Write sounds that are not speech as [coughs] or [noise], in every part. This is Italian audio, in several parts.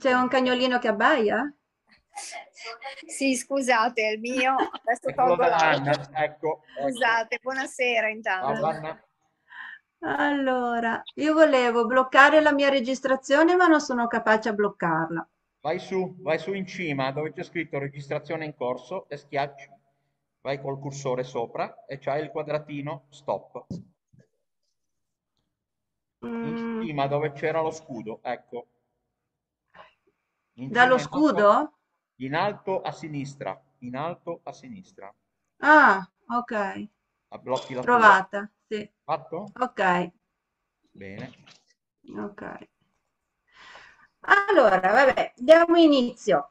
C'è un cagnolino che abbaia? Sì, scusate, è il mio. Adesso tolgo l'altro. Ecco, Scusate, buonasera intanto. Ciao, allora, io volevo bloccare la mia registrazione, ma non sono capace a bloccarla. Vai su, vai su in cima dove c'è scritto registrazione in corso e schiacci. Vai col cursore sopra e c'hai il quadratino stop. In mm. cima dove c'era lo scudo, ecco. In Dallo scudo? In alto a sinistra, in alto a sinistra. Ah, ok. Blocchi la Trovata, tua. sì. Fatto? Ok. Bene. Ok. Allora, vabbè, diamo inizio.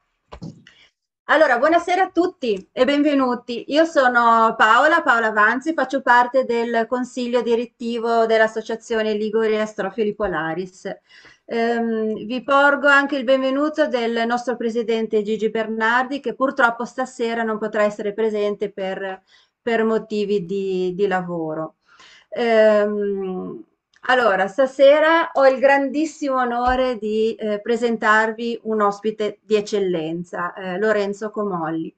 Allora, buonasera a tutti e benvenuti. Io sono Paola, Paola Vanzi, faccio parte del consiglio direttivo dell'Associazione Liguria Astrofili Polaris. Um, vi porgo anche il benvenuto del nostro presidente Gigi Bernardi, che purtroppo stasera non potrà essere presente per, per motivi di, di lavoro. Um, allora, stasera ho il grandissimo onore di eh, presentarvi un ospite di eccellenza, eh, Lorenzo Comolli.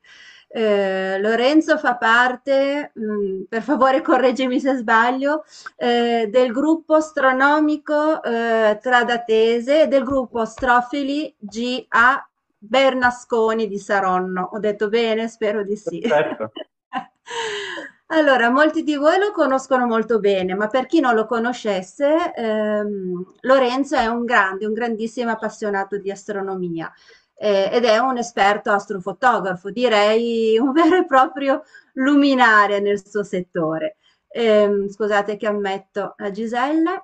Eh, Lorenzo fa parte, mh, mm, per favore correggimi se sbaglio, eh, del gruppo astronomico eh, Tradatese e del gruppo Strofili GA Bernasconi di Saronno. Ho detto bene? Spero di sì. Certo. [laughs] Allora, molti di voi lo conoscono molto bene, ma per chi non lo conoscesse, ehm, Lorenzo è un grande, un grandissimo appassionato di astronomia eh, ed è un esperto astrofotografo, direi un [laughs] vero e proprio luminare nel suo settore. Eh, scusate che ammetto a Gisella.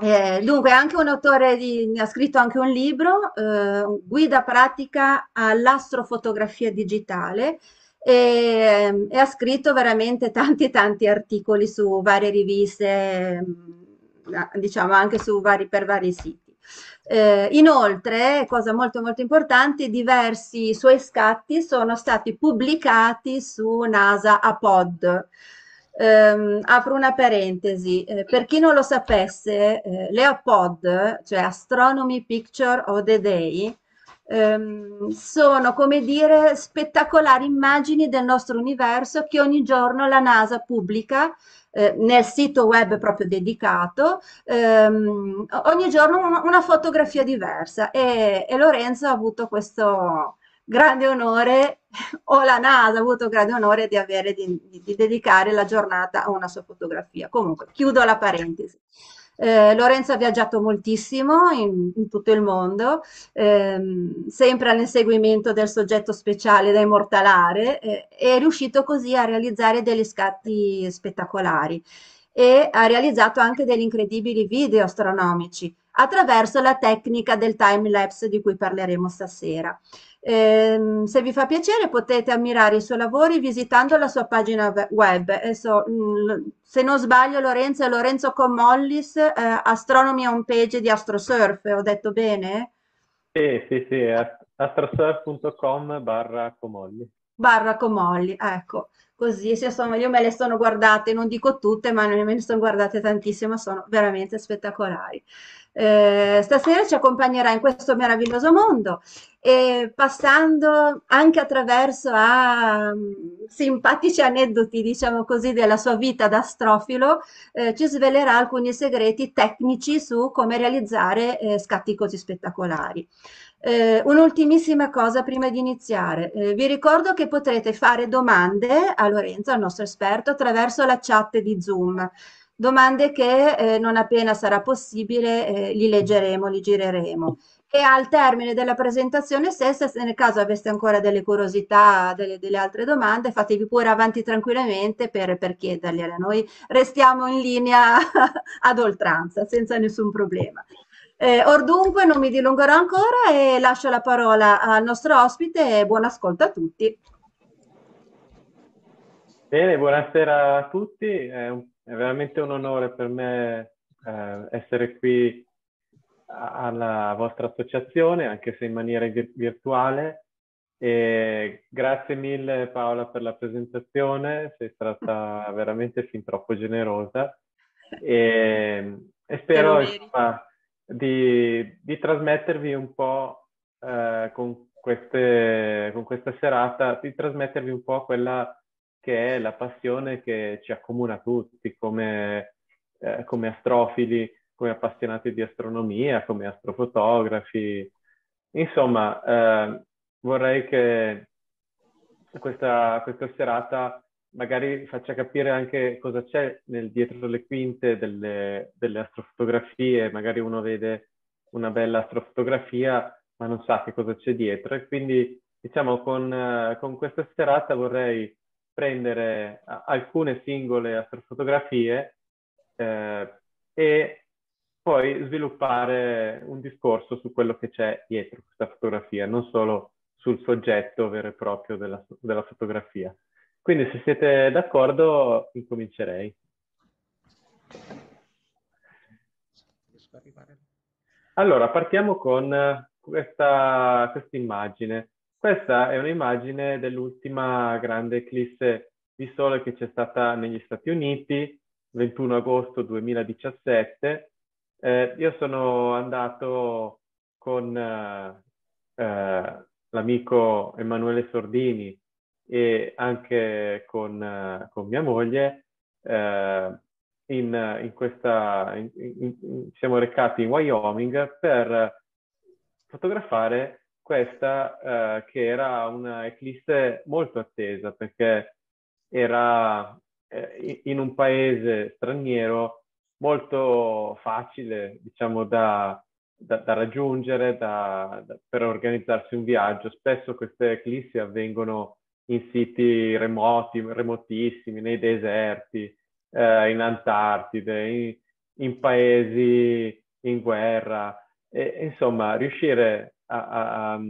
Eh, dunque, anche un autore di, ha scritto anche un libro, eh, Guida pratica all'astrofotografia digitale, e, e, ha scritto veramente tanti tanti articoli su varie riviste, mm, diciamo anche su vari, per vari siti. Eh, inoltre, cosa molto molto importante, diversi suoi scatti sono stati pubblicati su NASA Apod. Eh, apro una parentesi, eh, per chi non lo sapesse, eh, le APOD, cioè Astronomy Picture of the Day, ehm, sono come dire spettacolari immagini del nostro universo che ogni giorno la NASA pubblica eh, nel sito web proprio dedicato, ehm, ogni giorno una, una fotografia diversa e, e, Lorenzo ha avuto questo grande onore, o la NASA ha avuto grande onore di, avere, di, di, di dedicare la giornata a una sua fotografia. Comunque, chiudo la parentesi. Eh, Lorenzo ha viaggiato moltissimo in, in tutto il mondo, ehm, sempre all'inseguimento del soggetto speciale da immortalare, eh, è riuscito così a realizzare degli scatti spettacolari e ha realizzato anche degli incredibili video astronomici attraverso la tecnica del time lapse di cui parleremo stasera. Eh, se vi fa piacere potete ammirare i suoi lavori visitando la sua pagina web. Adesso, mm, se non sbaglio Lorenzo è Lorenzo Comollis, eh, Astronomy Homepage di Astrosurf, ho detto bene? Sì, sì, sì, astrosurf.com barra Comolli. Barra Comolli, ecco, così insomma, io me le sono guardate, non dico tutte, ma me ne sono guardate tantissime, sono veramente spettacolari. Eh, stasera ci accompagnerà in questo meraviglioso mondo e passando anche attraverso a um, simpatici aneddoti, diciamo così, della sua vita da astrofilo, eh, ci svelerà alcuni segreti tecnici su come realizzare eh, scatti così spettacolari. Eh, un'ultimissima cosa prima di iniziare. Eh, vi ricordo che potrete fare domande a Lorenzo, al nostro esperto, attraverso la chat di Zoom domande che eh, non appena sarà possibile eh, li leggeremo, li gireremo. E al termine della presentazione stessa, se nel caso aveste ancora delle curiosità, delle, delle altre domande, fatevi pure avanti tranquillamente per, per chiedergliele. Noi restiamo in linea [laughs] ad oltranza, senza nessun problema. Eh, or dunque non mi dilungherò ancora e lascio la parola al nostro ospite e buon ascolto a tutti. Bene, buonasera a tutti. È un è veramente un onore per me eh, essere qui alla vostra associazione, anche se in maniera virtuale. E grazie mille Paola per la presentazione, sei stata [laughs] veramente fin troppo generosa. E, e spero insomma, di, di trasmettervi un po' eh, con, queste, con questa serata, di trasmettervi un po' quella che è la passione che ci accomuna tutti come, eh, come astrofili, come appassionati di astronomia, come astrofotografi. Insomma, eh, vorrei che questa, questa serata magari faccia capire anche cosa c'è nel dietro le quinte delle, delle astrofotografie, magari uno vede una bella astrofotografia ma non sa che cosa c'è dietro e quindi diciamo con, uh, con questa serata vorrei prendere alcune singole astrofotografie eh, e poi sviluppare un discorso su quello che c'è dietro questa fotografia, non solo sul soggetto vero e proprio della, della fotografia. Quindi se siete d'accordo incomincerei. Allora, partiamo con questa, questa immagine. Questa è un'immagine dell'ultima grande eclisse di sole che c'è stata negli Stati Uniti, 21 agosto 2017. Eh, io sono andato con eh, eh, l'amico Emanuele Sordini e anche con, uh, con mia moglie uh, in, in questa, in, siamo recati in Wyoming per fotografare questa uh, che era una eclisse molto attesa perché era eh, in un paese straniero molto facile, diciamo, da, da, da raggiungere da, per organizzarsi un viaggio. Spesso queste eclissi avvengono in siti remoti, remotissimi, nei deserti, eh, in Antartide, in, in, paesi in guerra. E, insomma, riuscire a, a,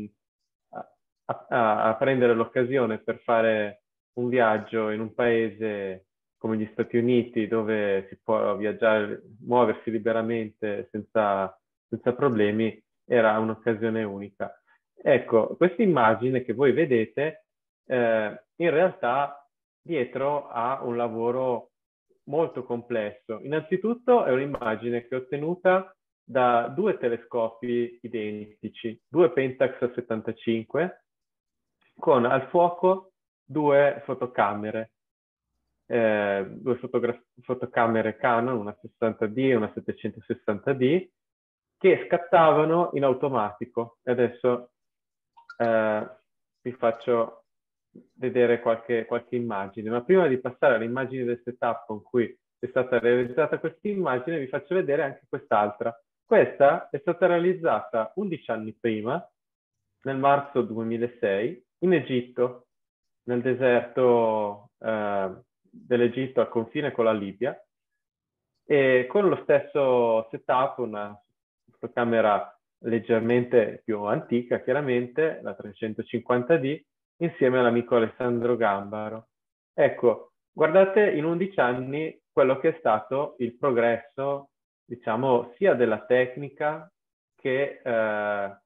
a, a prendere l'occasione per fare un viaggio in un paese come gli Stati Uniti dove si può viaggiare, muoversi liberamente senza, senza problemi, era un'occasione unica. Ecco, questa immagine che voi vedete eh, in realtà dietro ha un lavoro molto complesso. Innanzitutto è un'immagine che ho ottenuta da due telescopi identici, due Pentax 75, con al fuoco due fotocamere, eh, due fotogra- fotocamere Canon, una 60D e una 760D, che scattavano in automatico. E adesso eh, vi faccio vedere qualche, qualche immagine, ma prima di passare all'immagine del setup con cui è stata realizzata questa immagine, vi faccio vedere anche quest'altra. Questa è stata realizzata 11 anni prima, nel marzo 2006, in Egitto, nel deserto eh, dell'Egitto al confine con la Libia, e con lo stesso setup, una fotocamera leggermente più antica, chiaramente, la 350D, insieme all'amico Alessandro Gambaro. Ecco, guardate in 11 anni quello che è stato il progresso, diciamo, sia della tecnica che eh,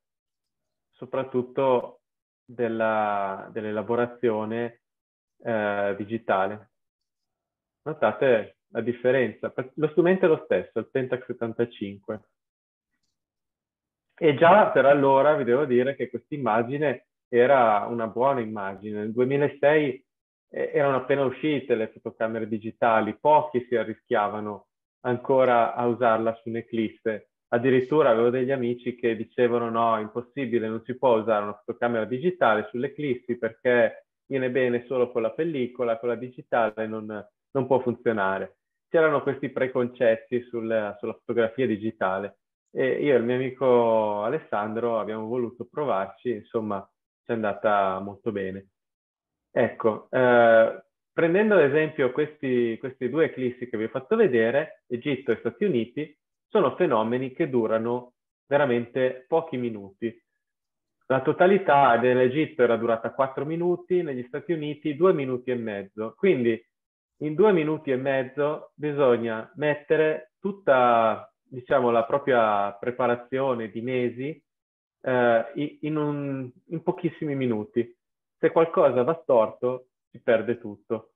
soprattutto dell'elaborazione eh, digitale. Notate la differenza, lo strumento è lo stesso, il Pentax 75. E già per allora vi devo dire che questa immagine era una buona immagine. Nel 2006 eh, erano appena uscite le fotocamere digitali, pochi si arrischiavano ancora a usarla su un'eclisse. Addirittura avevo degli amici che dicevano no, impossibile, non si può usare una fotocamera digitale sulle perché viene bene solo con la pellicola, con la digitale non, non può funzionare. C'erano questi preconcetti sul, sulla fotografia digitale e io e il mio amico Alessandro abbiamo voluto provarci, insomma è andata molto bene. Ecco, eh, prendendo ad esempio questi, questi due eclissi che vi ho fatto vedere, Egitto e Stati Uniti, sono fenomeni che durano veramente pochi minuti. La totalità dell'Egitto era durata 4 minuti, negli Stati Uniti 2 minuti e mezzo. Quindi in 2 minuti e mezzo bisogna mettere tutta, diciamo, la propria preparazione di mesi eh, in, un, in pochissimi minuti. Se qualcosa va storto, si perde tutto.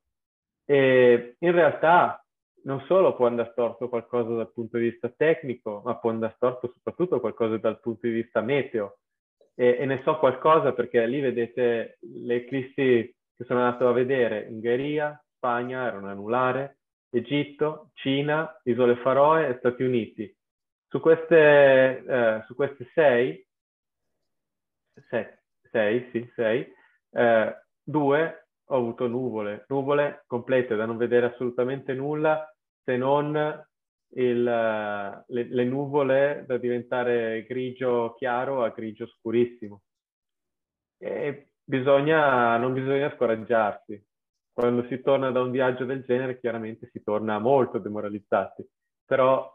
E in realtà non solo può andare storto qualcosa dal punto di vista tecnico, ma può andare storto soprattutto qualcosa dal punto di vista meteo. E, e ne so qualcosa perché lì vedete le eclissi che sono andato a vedere, Ungheria, Spagna, era un anulare, Egitto, Cina, Isole Faroe e Stati Uniti. Su queste, eh, su queste sei, sei, sei, sì, sei, eh, due ho avuto nuvole, nuvole complete da non vedere assolutamente nulla se non il, le, le, nuvole da diventare grigio chiaro a grigio scurissimo. E bisogna, non bisogna scoraggiarsi. Quando si torna da un viaggio del genere, chiaramente si torna molto demoralizzati, però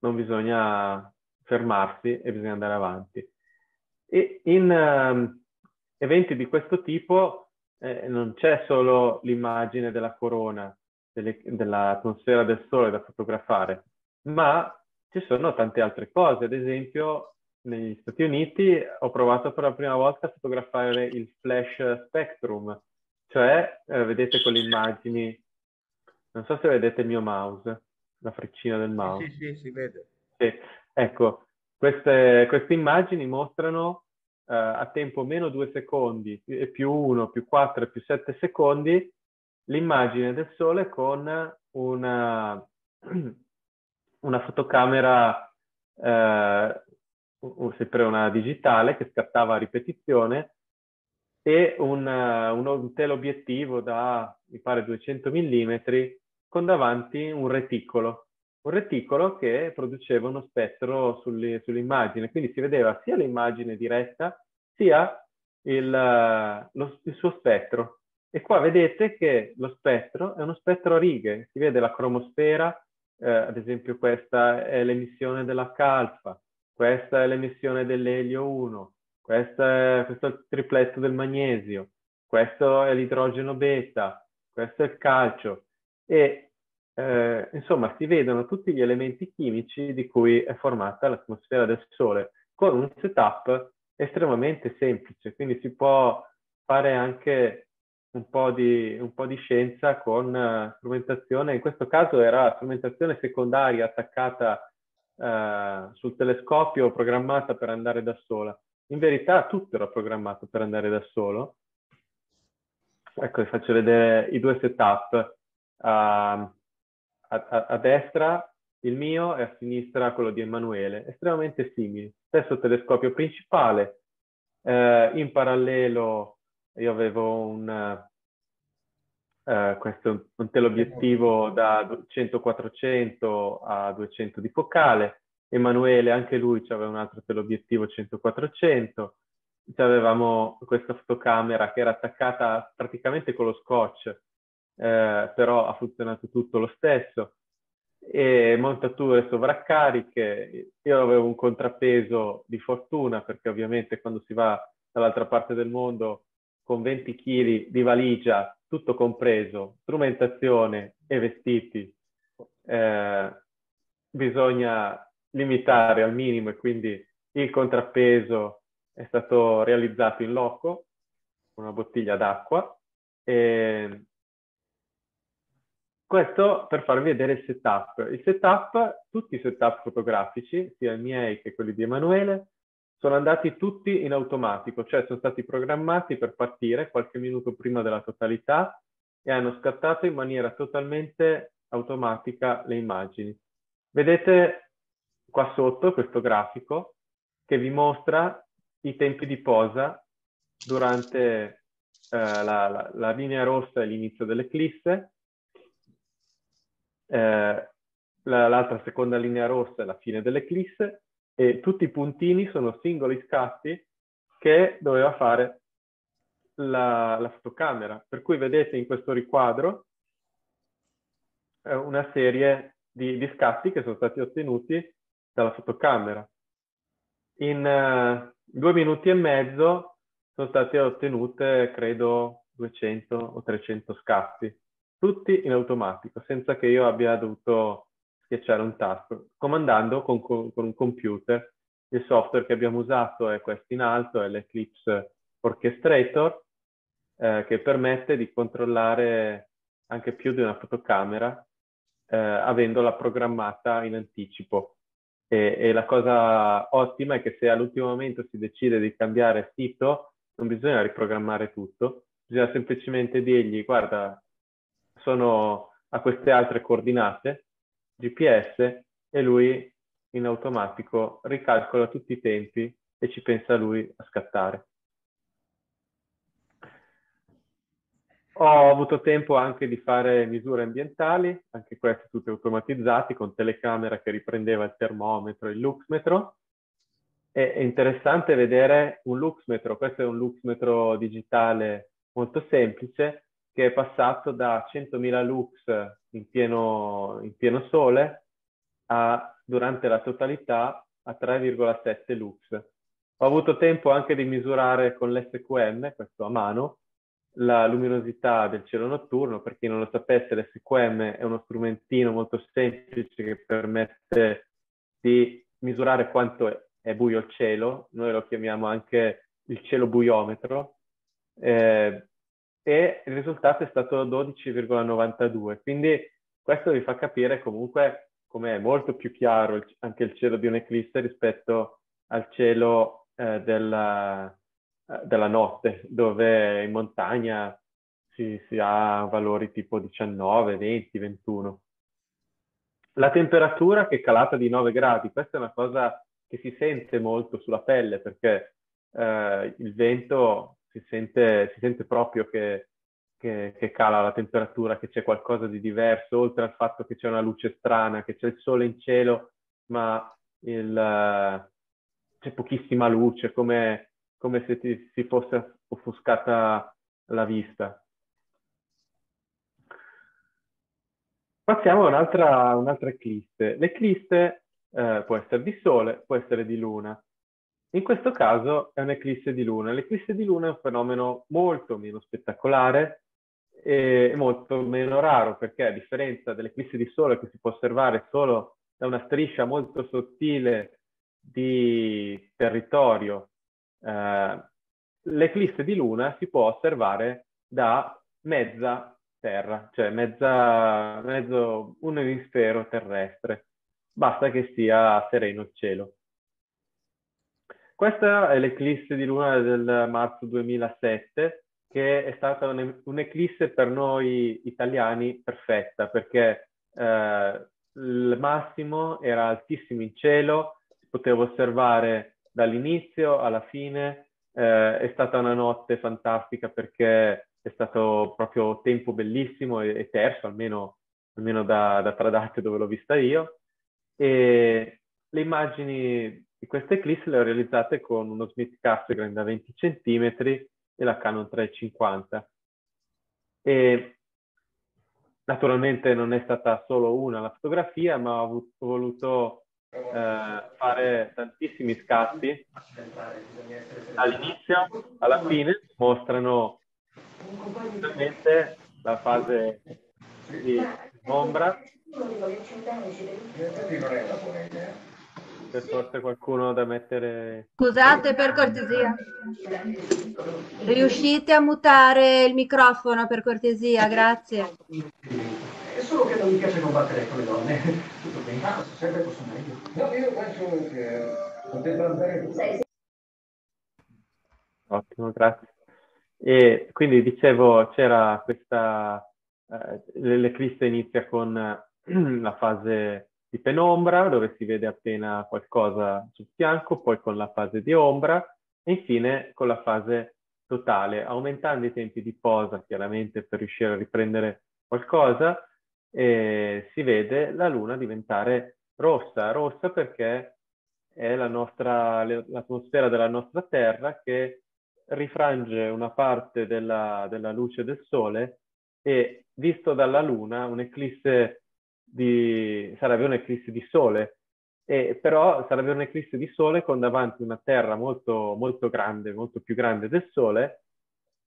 non bisogna fermarsi e bisogna andare avanti. E in uh, eventi di questo tipo eh, non c'è solo l'immagine della corona, delle, dell'atmosfera del sole da fotografare, ma ci sono tante altre cose. Ad esempio, negli Stati Uniti ho provato per la prima volta a fotografare il flash spectrum, cioè eh, vedete con le immagini, non so se vedete il mio mouse, la freccina del mouse. Sì, sì, si vede. Sì. Ecco, queste, queste immagini mostrano eh, a tempo meno 2 secondi, più 1, più 4 più 7 secondi, l'immagine del Sole con una, [clears throat] una fotocamera, eh, sempre una digitale che scattava a ripetizione e un, un teleobiettivo da, mi pare, 200 mm con davanti un reticolo. Un reticolo che produceva uno spettro sulle, sull'immagine, quindi si vedeva sia l'immagine diretta sia il, lo, il suo spettro. E qua vedete che lo spettro è uno spettro a righe, si vede la cromosfera, eh, ad esempio questa è l'emissione dell'H-alfa, questa è l'emissione dell'elio 1, questo è, questo è il tripletto del magnesio, questo è l'idrogeno beta, questo è il calcio. E eh, insomma si vedono tutti gli elementi chimici di cui è formata l'atmosfera del Sole con un setup estremamente semplice, quindi si può fare anche un po' di, un po di scienza con uh, strumentazione, in questo caso era strumentazione secondaria attaccata uh, sul telescopio programmata per andare da sola. In verità tutto era programmato per andare da solo. Ecco, vi faccio vedere i due setup. Uh, a, a, destra il mio e a sinistra quello di Emanuele, estremamente simili. Stesso telescopio principale, eh, in parallelo io avevo un, uh, questo, un teleobiettivo da 100-400 a 200 di focale, Emanuele anche lui aveva un altro teleobiettivo 100-400, avevamo questa fotocamera che era attaccata praticamente con lo scotch eh, però ha funzionato tutto lo stesso. E montature sovraccariche, io avevo un contrappeso di fortuna perché ovviamente quando si va dall'altra parte del mondo con 20 kg di valigia, tutto compreso, strumentazione e vestiti, eh, bisogna limitare al minimo e quindi il contrappeso è stato realizzato in loco, una bottiglia d'acqua, e questo per farvi vedere il setup. Il setup, tutti i setup fotografici, sia i miei che quelli di Emanuele, sono andati tutti in automatico, cioè sono stati programmati per partire qualche minuto prima della totalità e hanno scattato in maniera totalmente automatica le immagini. Vedete qua sotto questo grafico che vi mostra i tempi di posa durante eh, la, la, la linea rossa è l'inizio dell'eclisse, eh, l'altra seconda linea rossa è la fine dell'eclisse e tutti i puntini sono singoli scatti che doveva fare la, la fotocamera. Per cui vedete in questo riquadro eh, una serie di, di, scatti che sono stati ottenuti dalla fotocamera. In uh, due minuti e mezzo sono state ottenute, credo, 200 o 300 scatti tutti in automatico, senza che io abbia dovuto schiacciare un tasto, comandando con, con, con un computer. Il software che abbiamo usato è questo in alto, è l'Eclipse Orchestrator, eh, che permette di controllare anche più di una fotocamera eh, avendola programmata in anticipo. E, e, la cosa ottima è che se all'ultimo momento si decide di cambiare sito, non bisogna riprogrammare tutto, bisogna semplicemente dirgli guarda, sono a queste altre coordinate, GPS, e lui in automatico ricalcola tutti i tempi e ci pensa lui a scattare. Ho avuto tempo anche di fare misure ambientali, anche queste tutte automatizzate, con telecamera che riprendeva il termometro e il luxmetro. E è interessante vedere un luxmetro, questo è un luxmetro digitale molto semplice, che è passato da 100.000 lux in pieno, in pieno sole a, durante la totalità a 3,7 lux. Ho avuto tempo anche di misurare con l'SQM, questo a mano, la luminosità del cielo notturno. Per chi non lo sapesse, l'SQM è uno strumentino molto semplice che permette di misurare quanto è, buio il cielo. Noi lo chiamiamo anche il cielo buiometro. Eh, e il risultato è stato 12,92. Quindi questo vi fa capire comunque come è molto più chiaro il, anche il cielo di un'eclisse rispetto al cielo eh, della, della notte, dove in montagna si, si ha valori tipo 19, 20, 21. La temperatura che è calata di 9 gradi, questa è una cosa che si sente molto sulla pelle perché eh, il vento si sente, si sente proprio che, che, che, cala la temperatura, che c'è qualcosa di diverso, oltre al fatto che c'è una luce strana, che c'è il sole in cielo, ma il, c'è pochissima luce, come come se ti, si fosse offuscata la vista. Passiamo a un'altra, un'altra eclisse. L'eclisse eh, può essere di sole, può essere di luna. In questo caso è un'eclisse di luna. L'eclisse di luna è un fenomeno molto meno spettacolare e molto meno raro perché a differenza dell'eclisse di sole che si può osservare solo da una striscia molto sottile di territorio eh, l'eclisse di luna si può osservare da mezza terra, cioè mezza, mezzo, un emisfero terrestre. Basta che sia sereno il cielo. Questa è l'eclisse di luna del marzo 2007, che è stata un'eclisse per noi italiani perfetta, perché eh, il massimo era altissimo in cielo, si poteva osservare dall'inizio alla fine. Eh, è stata una notte fantastica perché è stato proprio tempo bellissimo e, e terzo, almeno, almeno da, da Tradate dove l'ho vista io. E le immagini di queste eclisse le ho realizzate con uno Smith Cassegrain da 20 cm e la Canon 350. E naturalmente non è stata solo una la fotografia, ma ho, avuto, ho voluto eh, fare tantissimi scatti. All'inizio, alla fine mostrano la fase di ombra. Per forse qualcuno da mettere scusate per cortesia. Riuscite a mutare il microfono per cortesia grazie. È solo che non mi piace combattere con le donne. Tutto bene sempre posso meglio No, io penso che potete andare Sei, Ottimo, grazie. E quindi dicevo, c'era questa, eh, l'eclisse inizia con [clears throat] la fase di penombra, dove si vede appena qualcosa sul fianco, poi con la fase di ombra e infine con la fase totale, aumentando i tempi di posa chiaramente per riuscire a riprendere qualcosa, e si vede la luna diventare rossa, rossa perché è la nostra, l'atmosfera della nostra Terra che rifrange una parte della, della luce del Sole e visto dalla Luna un'eclisse di, sarebbe un'eclisse di Sole, e però sarebbe un'eclisse di Sole con davanti una Terra molto, molto grande, molto più grande del Sole,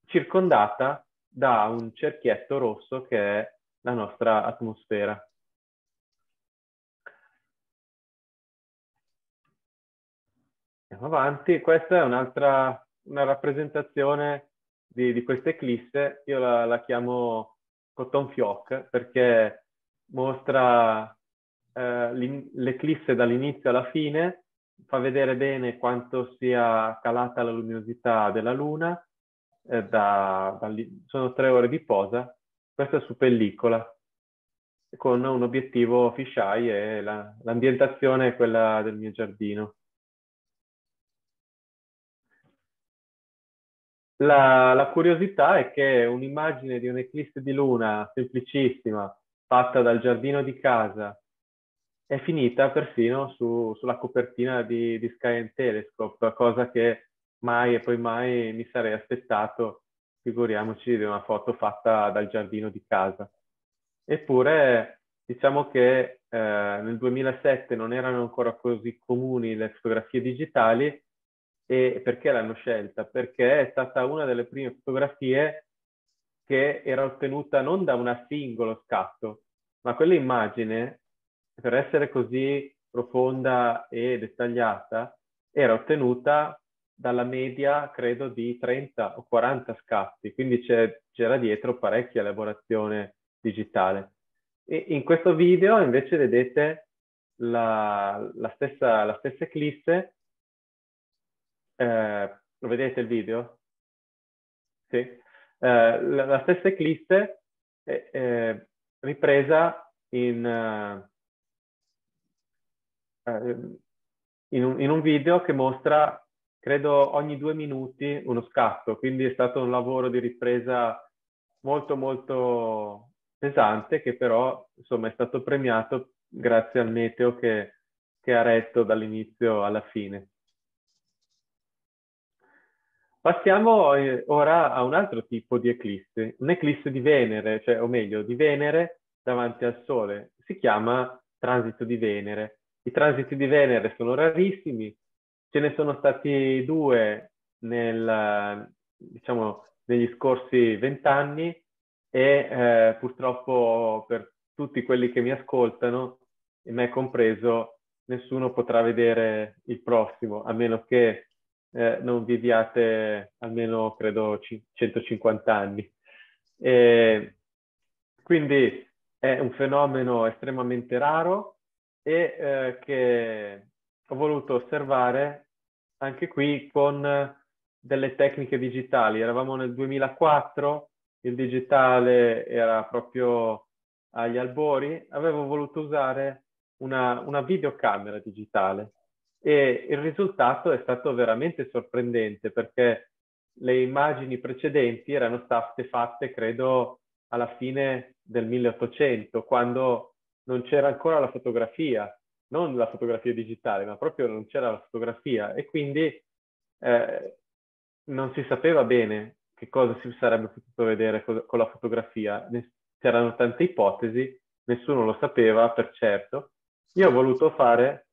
circondata da un cerchietto rosso che è la nostra atmosfera. Andiamo avanti. Questa è un'altra una rappresentazione di, di questa eclisse. Io la, la chiamo cotton fioc perché mostra eh, l'eclisse dall'inizio alla fine, fa vedere bene quanto sia calata la luminosità della Luna, eh, da, da, sono tre ore di posa, questa è su pellicola, con un obiettivo fisheye e la, l'ambientazione è quella del mio giardino. La, la, curiosità è che un'immagine di un'eclisse di luna semplicissima, fatta dal giardino di casa, è finita persino su, sulla copertina di, di Sky and Telescope, cosa che mai e poi mai mi sarei aspettato, figuriamoci, di una foto fatta dal giardino di casa. Eppure diciamo che eh, nel 2007 non erano ancora così comuni le fotografie digitali e perché l'hanno scelta? Perché è stata una delle prime fotografie che era ottenuta non da un singolo scatto, ma quell'immagine, per essere così profonda e dettagliata, era ottenuta dalla media, credo, di 30 o 40 scatti, quindi c'era dietro parecchia elaborazione digitale. E in questo video invece vedete la, la, stessa, la stessa eclisse eh, lo vedete il video? Sì. Eh, la, stessa eclisse è ripresa in, uh, in, un, in un video che mostra, credo, ogni due minuti uno scatto, quindi è stato un lavoro di ripresa molto molto pesante che però insomma è stato premiato grazie al meteo che, che ha retto dall'inizio alla fine. Passiamo eh, ora a un altro tipo di eclisse, un'eclisse di Venere, cioè, o meglio, di Venere davanti al Sole. Si chiama transito di Venere. I transiti di Venere sono rarissimi, ce ne sono stati due nel, diciamo, negli scorsi vent'anni e eh, purtroppo per tutti quelli che mi ascoltano, e me compreso, nessuno potrà vedere il prossimo, a meno che eh, non viviate almeno, credo, 150 anni. E quindi è un fenomeno estremamente raro e eh, che ho voluto osservare anche qui con delle tecniche digitali. Eravamo nel 2004, il digitale era proprio agli albori, avevo voluto usare una, una videocamera digitale e il risultato è stato veramente sorprendente perché le immagini precedenti erano state fatte, credo, alla fine del 1800, quando non c'era ancora la fotografia, non la fotografia digitale, ma proprio non c'era la fotografia e quindi eh, non si sapeva bene che cosa si sarebbe potuto vedere con, con la fotografia. C'erano tante ipotesi, nessuno lo sapeva per certo. Io ho voluto fare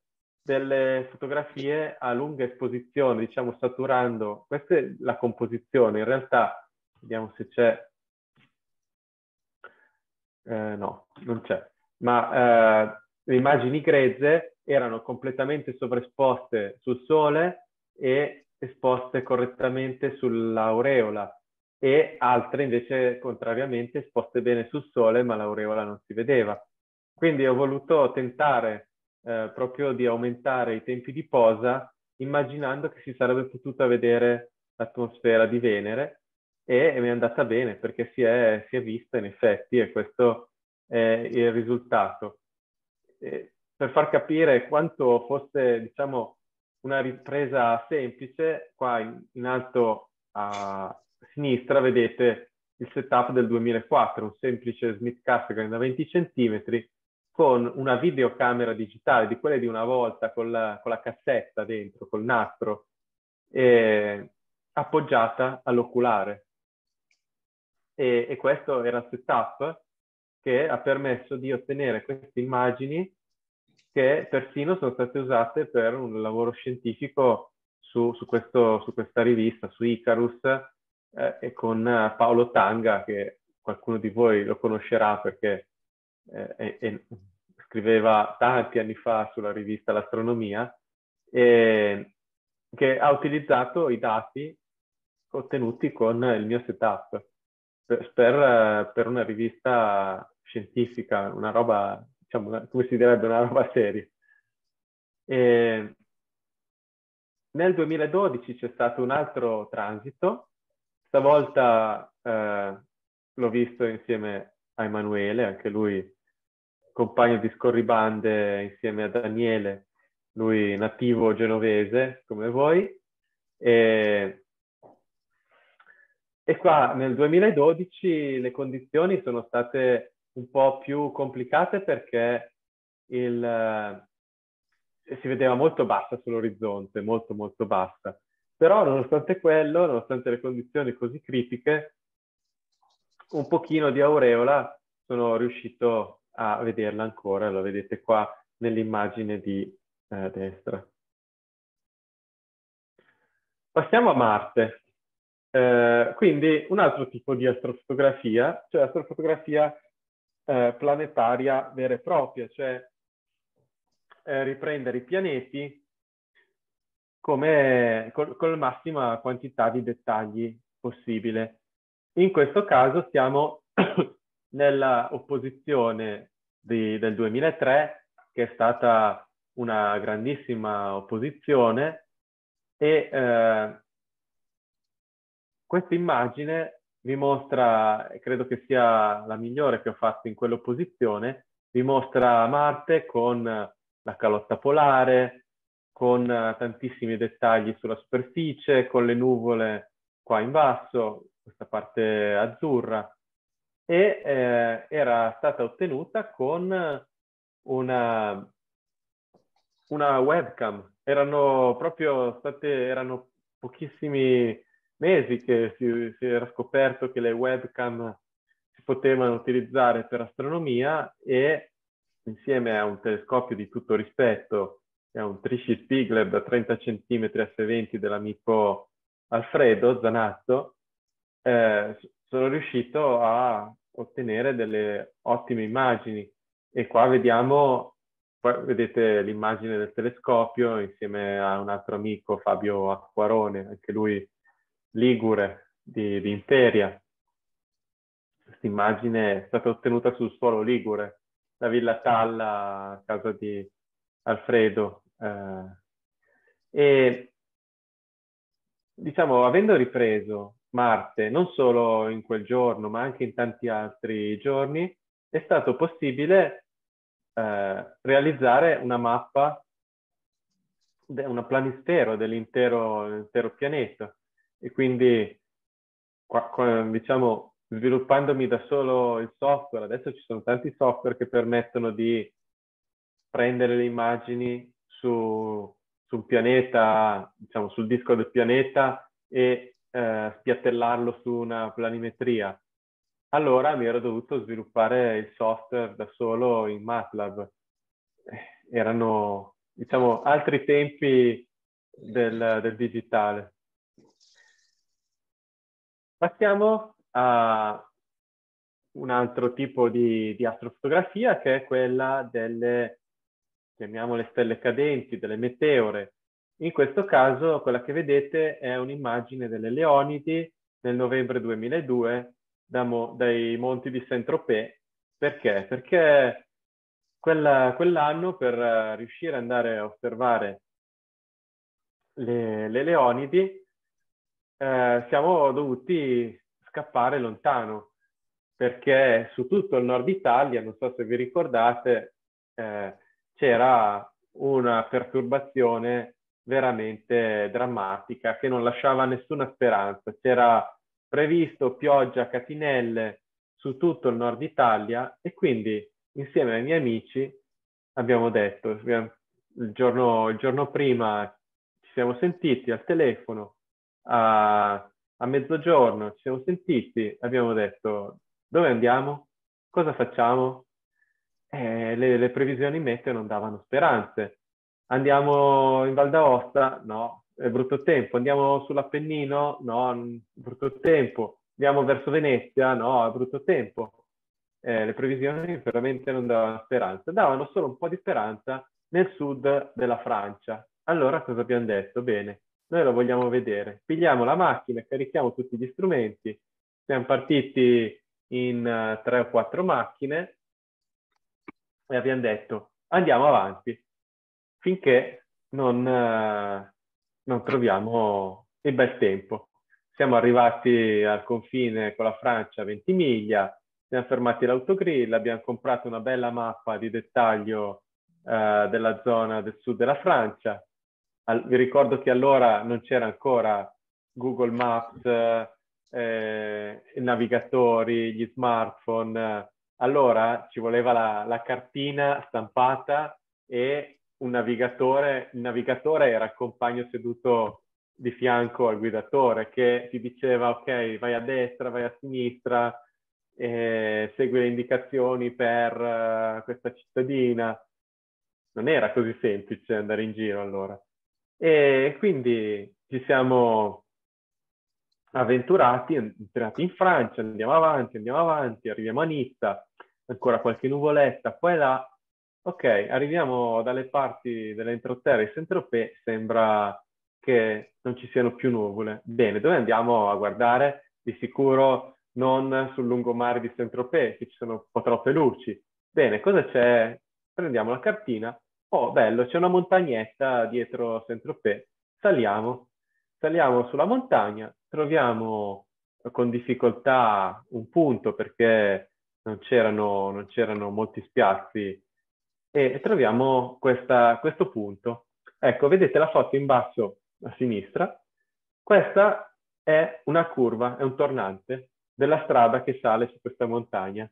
delle fotografie a lunga esposizione, diciamo saturando. Questa è la composizione. In realtà, vediamo se c'è. Eh, no, non c'è. Ma eh, le immagini grezze erano completamente sovraesposte sul sole e esposte correttamente sull'aureola e altre invece contrariamente esposte bene sul sole ma l'aureola non si vedeva. Quindi ho voluto tentare eh, proprio di aumentare i tempi di posa immaginando che si sarebbe potuta vedere l'atmosfera di Venere e, e mi è andata bene perché si è, si è, vista in effetti e questo è il risultato. E per far capire quanto fosse, diciamo, una ripresa semplice, qua in, in alto a sinistra vedete il setup del 2004, un semplice Smith Cassegrain da 20 centimetri con una videocamera digitale, di quelle di una volta, con la, con la cassetta dentro, col nastro, eh, appoggiata all'oculare. E, e, questo era il setup che ha permesso di ottenere queste immagini che persino sono state usate per un lavoro scientifico su, su, questo, su questa rivista, su Icarus, eh, e con Paolo Tanga, che qualcuno di voi lo conoscerà perché eh, e, scriveva tanti anni fa sulla rivista L'Astronomia, e, che ha utilizzato i dati ottenuti con il mio setup per, per, per una rivista scientifica, una roba, diciamo, come si direbbe, una roba seria. E nel 2012 c'è stato un altro transito, stavolta eh, l'ho visto insieme a Emanuele, anche lui compagno di scorribande insieme a Daniele, lui nativo genovese come voi. E, e qua nel 2012 le condizioni sono state un po' più complicate perché il, eh, si vedeva molto bassa sull'orizzonte, molto molto bassa. Però nonostante quello, nonostante le condizioni così critiche, un pochino di aureola sono riuscito a vederla ancora, lo vedete qua nell'immagine di eh, destra. Passiamo a Marte. Eh, quindi un altro tipo di astrofotografia, cioè astrofotografia eh, planetaria vera e propria, cioè eh, riprendere i pianeti come, con, con la massima quantità di dettagli possibile. In questo caso siamo nella opposizione di, del 2003, che è stata una grandissima opposizione, e eh, questa immagine vi mostra, credo che sia la migliore che ho fatto in quell'opposizione, vi mostra Marte con la calotta polare, con tantissimi dettagli sulla superficie, con le nuvole qua in basso, questa parte azzurra, e eh, era stata ottenuta con una, una webcam. Erano proprio state, erano pochissimi mesi che si, si era scoperto che le webcam si potevano utilizzare per astronomia e insieme a un telescopio di tutto rispetto e a un Trishi Spigler da 30 cm f20 dell'amico Alfredo Zanazzo, eh, sono riuscito a ottenere delle ottime immagini. E qua vediamo, vedete l'immagine del telescopio insieme a un altro amico, Fabio Acquarone, anche lui ligure di, di Imperia. Questa immagine è stata ottenuta sul suolo ligure la Villa Talla a casa di Alfredo. Eh, e diciamo, avendo ripreso Marte non solo in quel giorno, ma anche in tanti altri giorni, è stato possibile eh, realizzare una mappa, una planisfero dell'intero pianeta. E quindi, qua, qua, diciamo, sviluppandomi da solo il software, adesso ci sono tanti software che permettono di prendere le immagini su, sul pianeta, diciamo sul disco del pianeta e eh, spiattellarlo su una planimetria. Allora mi ero dovuto sviluppare il software da solo in MATLAB. Eh, erano, diciamo, altri tempi del, del digitale. Passiamo a un altro tipo di, di astrofotografia che è quella delle, chiamiamole stelle cadenti, delle meteore. In questo caso quella che vedete è un'immagine delle Leonidi nel novembre 2002 da mo, dai monti di Saint-Tropez. Perché? Perché quella, quell'anno per riuscire ad andare a osservare le, le Leonidi eh, siamo dovuti scappare lontano, perché su tutto il nord Italia, non so se vi ricordate, eh, c'era una perturbazione veramente drammatica che non lasciava nessuna speranza. C'era previsto pioggia catinelle su tutto il nord Italia e quindi insieme ai miei amici abbiamo detto, il giorno, il giorno prima ci siamo sentiti al telefono a a mezzogiorno ci siamo sentiti, abbiamo detto dove andiamo? Cosa facciamo? Eh, le, le, previsioni meteo non davano speranze. Andiamo in Val d'Aosta? No, è brutto tempo. Andiamo sull'Appennino? No, brutto tempo. Andiamo verso Venezia? No, è brutto tempo. Eh, le previsioni veramente non davano speranza. Davano solo un po' di speranza nel sud della Francia. Allora cosa abbiamo detto? Bene, noi lo vogliamo vedere. Pigliamo la macchina, carichiamo tutti gli strumenti, siamo partiti in uh, tre o quattro macchine e abbiamo detto andiamo avanti finché non, eh, non troviamo il bel tempo. Siamo arrivati al confine con la Francia a 20 miglia, siamo fermati l'autogrill, abbiamo comprato una bella mappa di dettaglio eh, della zona del sud della Francia. Al, vi ricordo che allora non c'era ancora Google Maps, eh, i navigatori, gli smartphone. Allora ci voleva la, la cartina stampata e un navigatore. Il navigatore era il compagno seduto di fianco al guidatore che ti diceva ok vai a destra, vai a sinistra, eh, segui le indicazioni per uh, questa cittadina. Non era così semplice andare in giro allora. E quindi ci siamo avventurati, entrati in Francia, andiamo avanti, andiamo avanti, arriviamo a Nizza, ancora qualche nuvoletta, e là. Ok, arriviamo dalle parti dell'entroterra di Saint-Tropez, sembra che non ci siano più nuvole. Bene, dove andiamo a guardare? Di sicuro non sul lungomare di Saint-Tropez, che ci sono un po' troppe luci. Bene, cosa c'è? Prendiamo la cartina. Oh, bello, c'è una montagnetta dietro Saint-Tropez. Saliamo. Saliamo sulla montagna, troviamo con difficoltà un punto perché non c'erano molti spiazzi e troviamo questa, questo punto. Ecco, vedete la foto in basso a sinistra? Questa è una curva, è un tornante della strada che sale su questa montagna.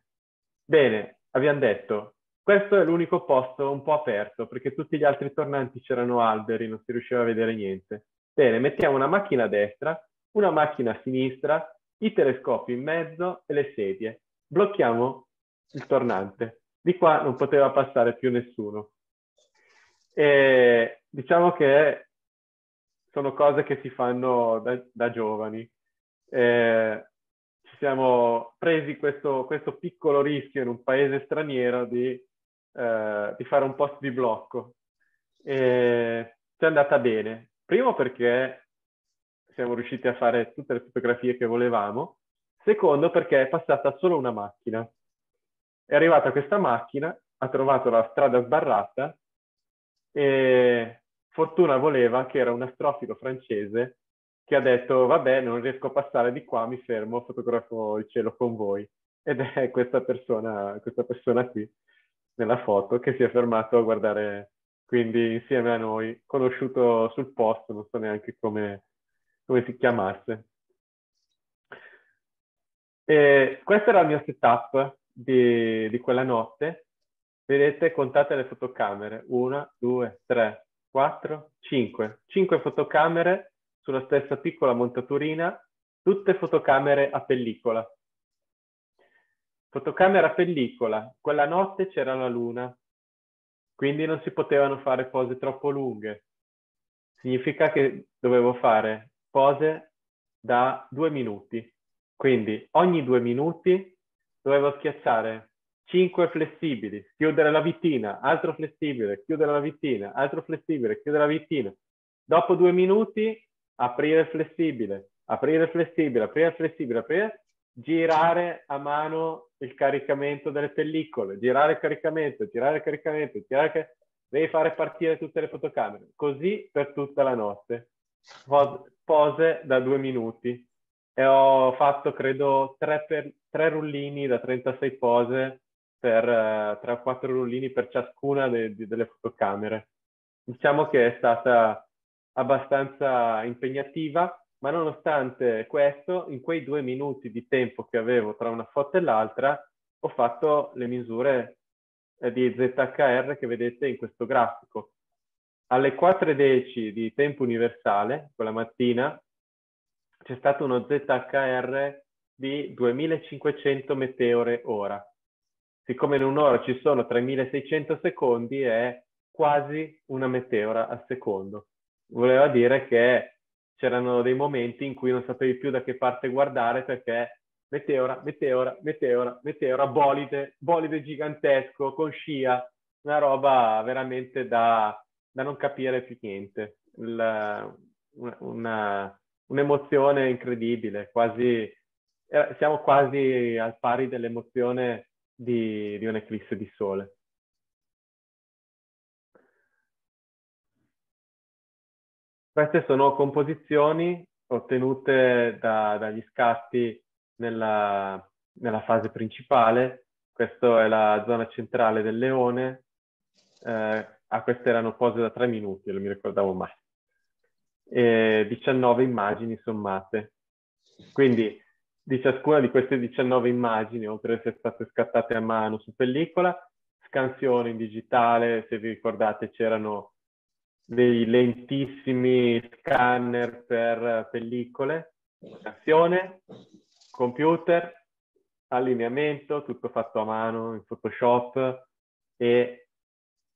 Bene, abbiamo detto, questo è l'unico posto un po' aperto, perché tutti gli altri tornanti c'erano alberi, non si riusciva a vedere niente. Bene, mettiamo una macchina a destra, una macchina a sinistra, i telescopi in mezzo e le sedie. Blocchiamo il tornante. Di qua non poteva passare più nessuno. E diciamo che sono cose che si fanno da, da giovani. Eh, ci siamo presi questo, questo, piccolo rischio in un paese straniero di, eh, di fare un post di blocco. E ci è andata bene. Primo perché siamo riusciti a fare tutte le fotografie che volevamo. Secondo perché è passata solo una macchina. È arrivata questa macchina, ha trovato la strada sbarrata e fortuna voleva che era un astrofilo francese che ha detto vabbè non riesco a passare di qua, mi fermo, fotografo il cielo con voi. Ed è [laughs] questa persona, questa persona qui nella foto che si è fermato a guardare quindi insieme a noi, conosciuto sul posto, non so neanche come, come si chiamasse. E questo era il mio setup di, di quella notte. Vedete, contate le fotocamere. Una, due, tre, 4, 5. 5 fotocamere sulla stessa piccola montaturina, tutte fotocamere a pellicola. Fotocamera a pellicola, quella notte c'era la luna, quindi non si potevano fare pose troppo lunghe. Significa che dovevo fare pose da due minuti. Quindi ogni due minuti dovevo schiacciare 5 flessibili, chiudere la vittina, altro flessibile, chiudere la vittina, altro flessibile, chiudere la vittina. Dopo due minuti aprire flessibile, aprire flessibile, aprire flessibile, aprire, girare a mano il caricamento delle pellicole, girare il caricamento, girare il caricamento, girare devi fare partire tutte le fotocamere, così per tutta la notte. Pose da due minuti e ho fatto credo tre, per, tre rullini da 36 pose per uh, eh, 3-4 rullini per ciascuna de- de- delle fotocamere. Diciamo che è stata abbastanza impegnativa, ma nonostante questo, in quei due minuti di tempo che avevo tra una foto e l'altra, ho fatto le misure eh, di ZHR che vedete in questo grafico. Alle 4.10 di tempo universale, quella mattina, c'è stato uno ZHR di 2500 meteore ora siccome in un'ora ci sono 3600 secondi, è quasi una meteora al secondo. Voleva dire che c'erano dei momenti in cui non sapevi più da che parte guardare perché meteora, meteora, meteora, meteora, bolide, bolide gigantesco, con scia, una roba veramente da, da non capire più niente. Il, una, un'emozione incredibile, quasi, eh, siamo quasi al pari dell'emozione di, di un'eclisse di sole. Queste sono composizioni ottenute da, dagli scatti nella, nella, fase principale. Questa è la zona centrale del leone. Eh, ah, queste erano pose da tre minuti, non mi ricordavo mai. E 19 immagini sommate. Quindi di ciascuna di queste 19 immagini, oltre ad essere state scattate a mano su pellicola, scansione in digitale, se vi ricordate c'erano dei lentissimi scanner per pellicole, scansione, computer, allineamento, tutto fatto a mano in Photoshop e,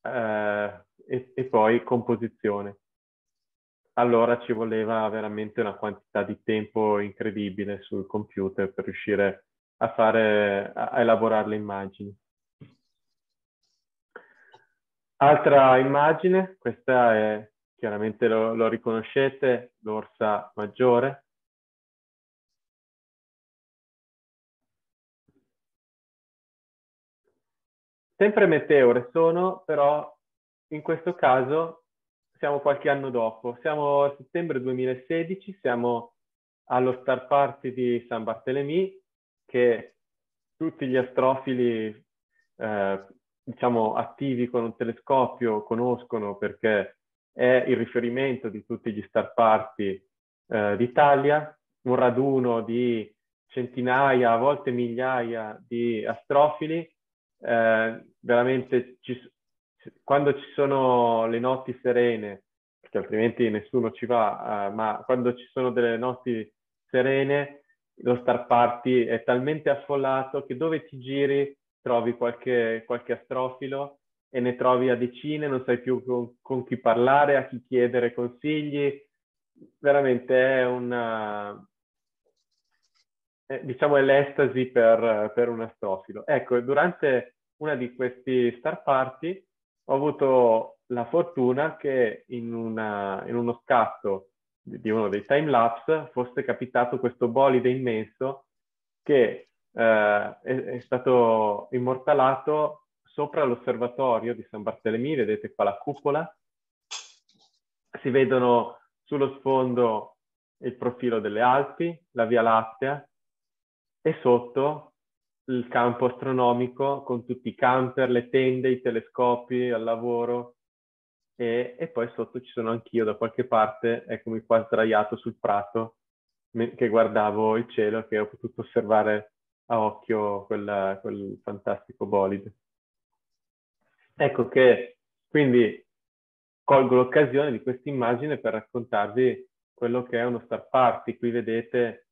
eh, e, e poi composizione. Allora ci voleva veramente una quantità di tempo incredibile sul computer per riuscire a, fare, a elaborare le immagini. Altra immagine, questa è, chiaramente lo, lo riconoscete, l'orsa maggiore. Sempre meteore sono, però in questo caso siamo qualche anno dopo. Siamo a settembre 2016, siamo allo Star Party di San Bartolomé, che tutti gli astrofili eh, diciamo, attivi con un telescopio conoscono perché è il riferimento di tutti gli star party eh, d'Italia, un raduno di centinaia, a volte migliaia di astrofili. Eh, veramente ci, quando ci sono le notti serene, perché altrimenti nessuno ci va, eh, ma quando ci sono delle notti serene, lo star party è talmente affollato che dove ti giri trovi qualche, qualche astrofilo e ne trovi a decine, non sai più con, con chi parlare, a chi chiedere consigli. Veramente è una, è, diciamo, è l'estasi per, per un astrofilo. Ecco, durante una di questi star party ho avuto la fortuna che in, una, in uno scatto di uno dei time lapse fosse capitato questo bolide immenso che eh, è, è, stato immortalato sopra l'osservatorio di San Bartolomé, vedete qua la cupola, si vedono sullo sfondo il profilo delle Alpi, la Via Lattea e sotto il campo astronomico con tutti i camper, le tende, i telescopi al lavoro e, e poi sotto ci sono anch'io da qualche parte, eccomi qua sdraiato sul prato che guardavo il cielo che ho potuto osservare a occhio quel, quel fantastico bolide. Ecco che quindi colgo l'occasione di questa immagine per raccontarvi quello che è uno star party. Qui vedete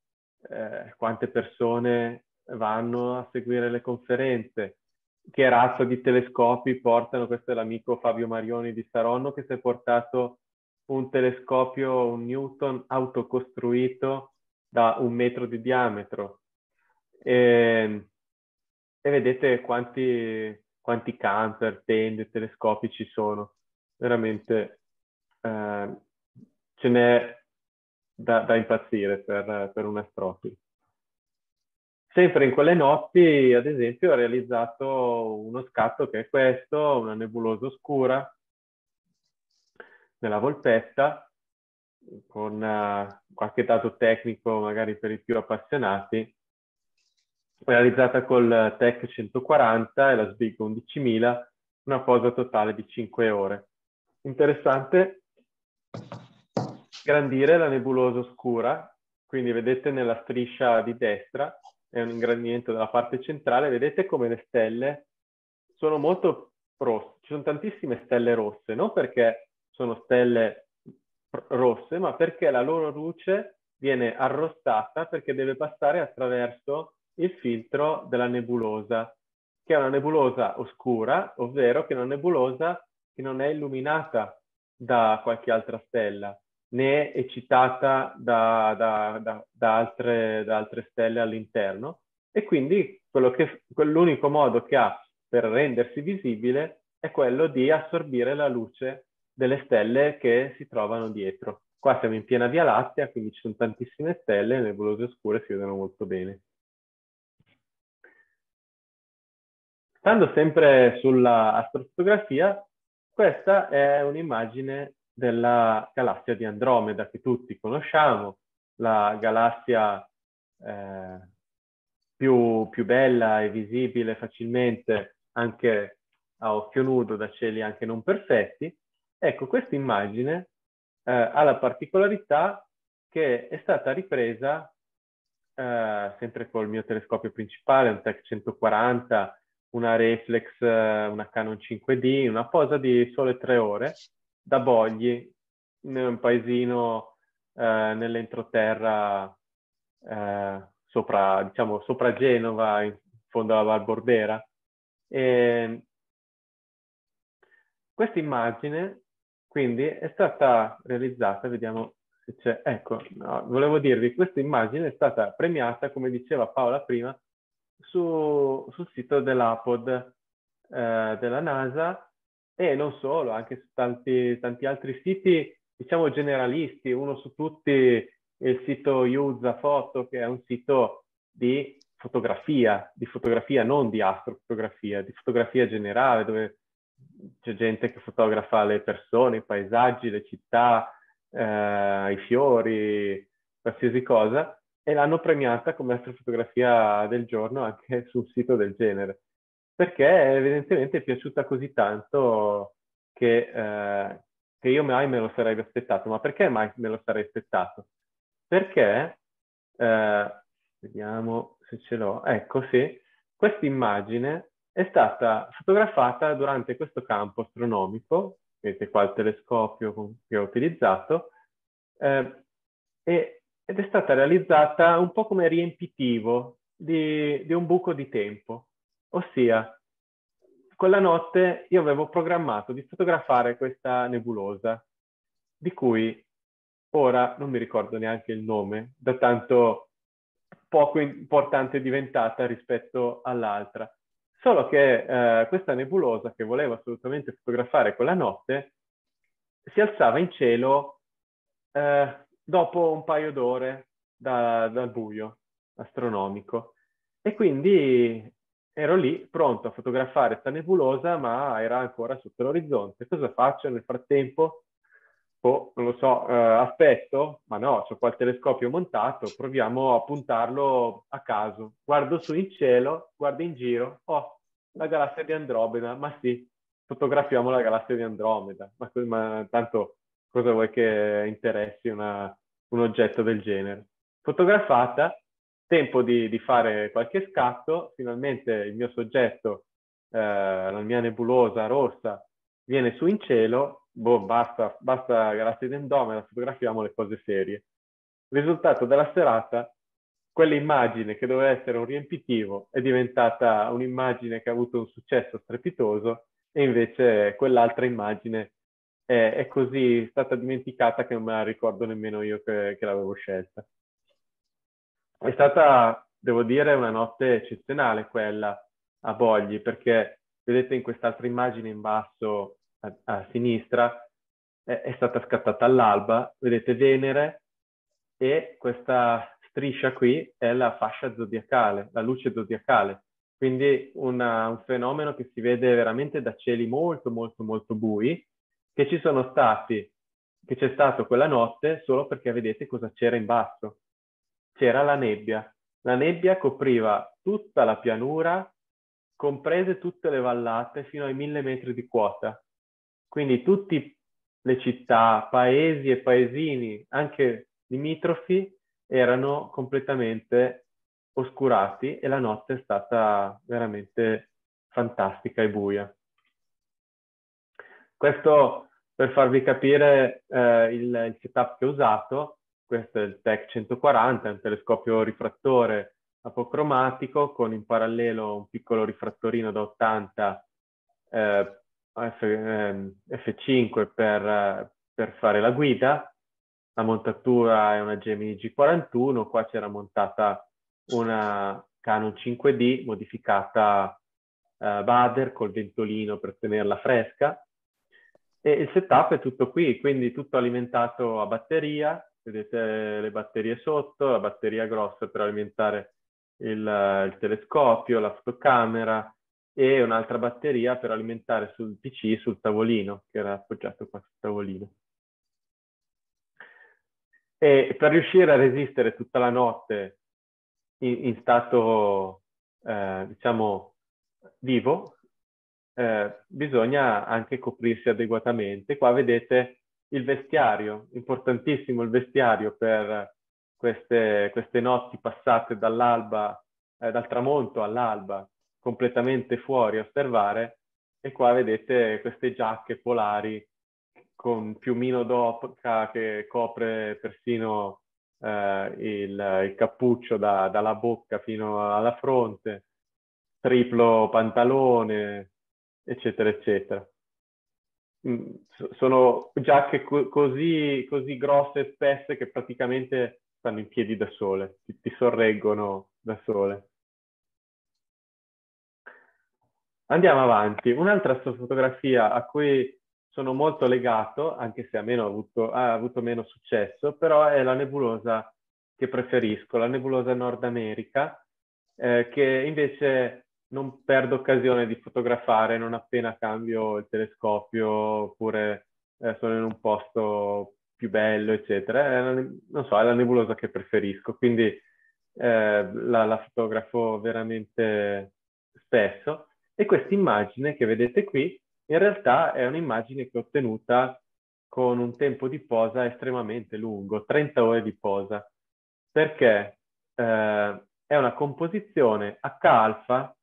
eh, quante persone vanno a seguire le conferenze, che razza di telescopi portano. Questo è l'amico Fabio Marioni di Saronno che si è portato un telescopio, un Newton autocostruito da un metro di diametro e, e vedete quanti, quanti camper, tende, telescopi ci sono. Veramente eh, ce n'è da, da, impazzire per, per un astrofilo. Sempre in quelle notti, ad esempio, ho realizzato uno scatto che è questo, una nebulosa oscura nella Volpetta, con uh, qualche dato tecnico magari per i più appassionati, realizzata col TEC 140 e la SBIG 11000, una posa totale di 5 ore. Interessante ingrandire la nebulosa oscura, quindi vedete nella striscia di destra, è un ingrandimento della parte centrale, vedete come le stelle sono molto rosse, ci sono tantissime stelle rosse, non perché sono stelle rosse, ma perché la loro luce viene arrostata perché deve passare attraverso il filtro della nebulosa, che è una nebulosa oscura, ovvero che è una nebulosa che non è illuminata da qualche altra stella, né eccitata da, da, da, da altre, altre, stelle all'interno. E quindi che, l'unico modo che ha per rendersi visibile è quello di assorbire la luce delle stelle che si trovano dietro. Qua siamo in piena Via Lattea, quindi ci sono tantissime stelle, le nebulose oscure si vedono molto bene. Stando sempre sulla astrofotografia, questa è un'immagine della galassia di Andromeda che tutti conosciamo, la galassia eh, più, più bella e visibile facilmente anche a occhio nudo da cieli anche non perfetti. Ecco, questa immagine eh, ha la particolarità che è stata ripresa eh, sempre col mio telescopio principale, un TEC 140, una reflex, eh, una Canon 5D, una posa di sole tre ore da Bogli, in un paesino eh, nell'entroterra eh, sopra, diciamo, sopra Genova, in fondo alla Val Bordera. E questa immagine quindi è stata realizzata, vediamo se c'è, ecco, no, volevo dirvi, questa immagine è stata premiata, come diceva Paola prima, su, sul sito dell'APOD eh, della NASA e non solo, anche su tanti, tanti altri siti, diciamo generalisti, uno su tutti il sito Usa Foto, che è un sito di fotografia, di fotografia, non di astrofotografia, di fotografia generale, dove c'è gente che fotografa le persone, i paesaggi, le città, eh, i fiori, qualsiasi cosa, e l'hanno premiata come astrofotografia del giorno anche [laughs] sul sito del genere, perché evidentemente è piaciuta così tanto che, eh, che io mai me lo sarei aspettato. Ma perché mai me lo sarei aspettato? Perché, eh, vediamo se ce l'ho, ecco sì, questa immagine è stata fotografata durante questo campo astronomico, vedete qua il telescopio che ho utilizzato, eh, e, ed è stata realizzata un po' come riempitivo di, di un buco di tempo, ossia quella notte io avevo programmato di fotografare questa nebulosa, di cui ora non mi ricordo neanche il nome, da tanto poco importante è diventata rispetto all'altra. Solo che eh, questa nebulosa che volevo assolutamente fotografare quella notte si alzava in cielo eh, dopo un paio d'ore da, dal buio astronomico. E quindi ero lì pronto a fotografare questa nebulosa, ma era ancora sotto l'orizzonte. Cosa faccio nel frattempo? Oh, non lo so, eh, aspetto, ma no, ho qua il telescopio montato, proviamo a puntarlo a caso. Guardo su in cielo, guardo in giro, oh, la galassia di Andromeda, ma sì, fotografiamo la galassia di Andromeda, ma, ma tanto cosa vuoi che interessi una, un oggetto del genere? Fotografata, tempo di, di, fare qualche scatto, finalmente il mio soggetto, eh, la mia nebulosa rossa, viene su in cielo, boh, basta, basta galassia di Andromeda, fotografiamo le cose serie. Risultato della serata, quell'immagine che doveva essere un riempitivo è diventata un'immagine che ha avuto un successo strepitoso e invece quell'altra immagine è, è, così stata dimenticata che non me la ricordo nemmeno io che, che l'avevo scelta. È stata, devo dire, una notte eccezionale quella a Bogli perché vedete in quest'altra immagine in basso a, a sinistra è, è stata scattata all'alba, vedete Venere e questa striscia qui è la fascia zodiacale, la luce zodiacale. Quindi una, un fenomeno che si vede veramente da cieli molto, molto, molto bui, che ci sono stati, che c'è stato quella notte solo perché vedete cosa c'era in basso. C'era la nebbia. La nebbia copriva tutta la pianura, comprese tutte le vallate fino ai mille metri di quota. Quindi tutte le città, paesi e paesini, anche limitrofi, erano completamente oscurati e la notte è stata veramente fantastica e buia. Questo per farvi capire eh, il, il, setup che ho usato, questo è il TEC 140, è un telescopio rifrattore apocromatico con in parallelo un piccolo rifrattorino da 80 eh, F, eh, F5 per, per fare la guida. La montatura è una Gemini G41, qua c'era montata una Canon 5D modificata eh, Bader col ventolino per tenerla fresca. E il setup è tutto qui, quindi tutto alimentato a batteria, vedete le batterie sotto, la batteria grossa per alimentare il, il telescopio, la fotocamera e un'altra batteria per alimentare sul PC, sul tavolino, che era appoggiato qua sul tavolino. E per riuscire a resistere tutta la notte in, in stato, eh, diciamo, vivo, eh, bisogna anche coprirsi adeguatamente. Qua vedete il vestiario, importantissimo il vestiario per queste, queste notti passate dall'alba, eh, dal tramonto all'alba, completamente fuori a osservare. E qua vedete queste giacche polari con piumino d'oca che copre persino eh, il, il, cappuccio da, dalla bocca fino alla fronte, triplo pantalone, eccetera, eccetera. Mm, sono giacche co- così, così grosse e spesse che praticamente stanno in piedi da sole, ti, ti sorreggono da sole. Andiamo avanti. Un'altra fotografia a cui sono molto legato, anche se a meno avuto, ha avuto meno successo, però è la nebulosa che preferisco, la nebulosa Nord America, eh, che invece non perdo occasione di fotografare non appena cambio il telescopio oppure eh, sono in un posto più bello, eccetera. È non so, è la nebulosa che preferisco, quindi eh, la, la fotografo veramente spesso. E questa immagine che vedete qui in realtà è un'immagine che ho ottenuta con un tempo di posa estremamente lungo, 30 ore di posa, perché eh, è una composizione H-alfa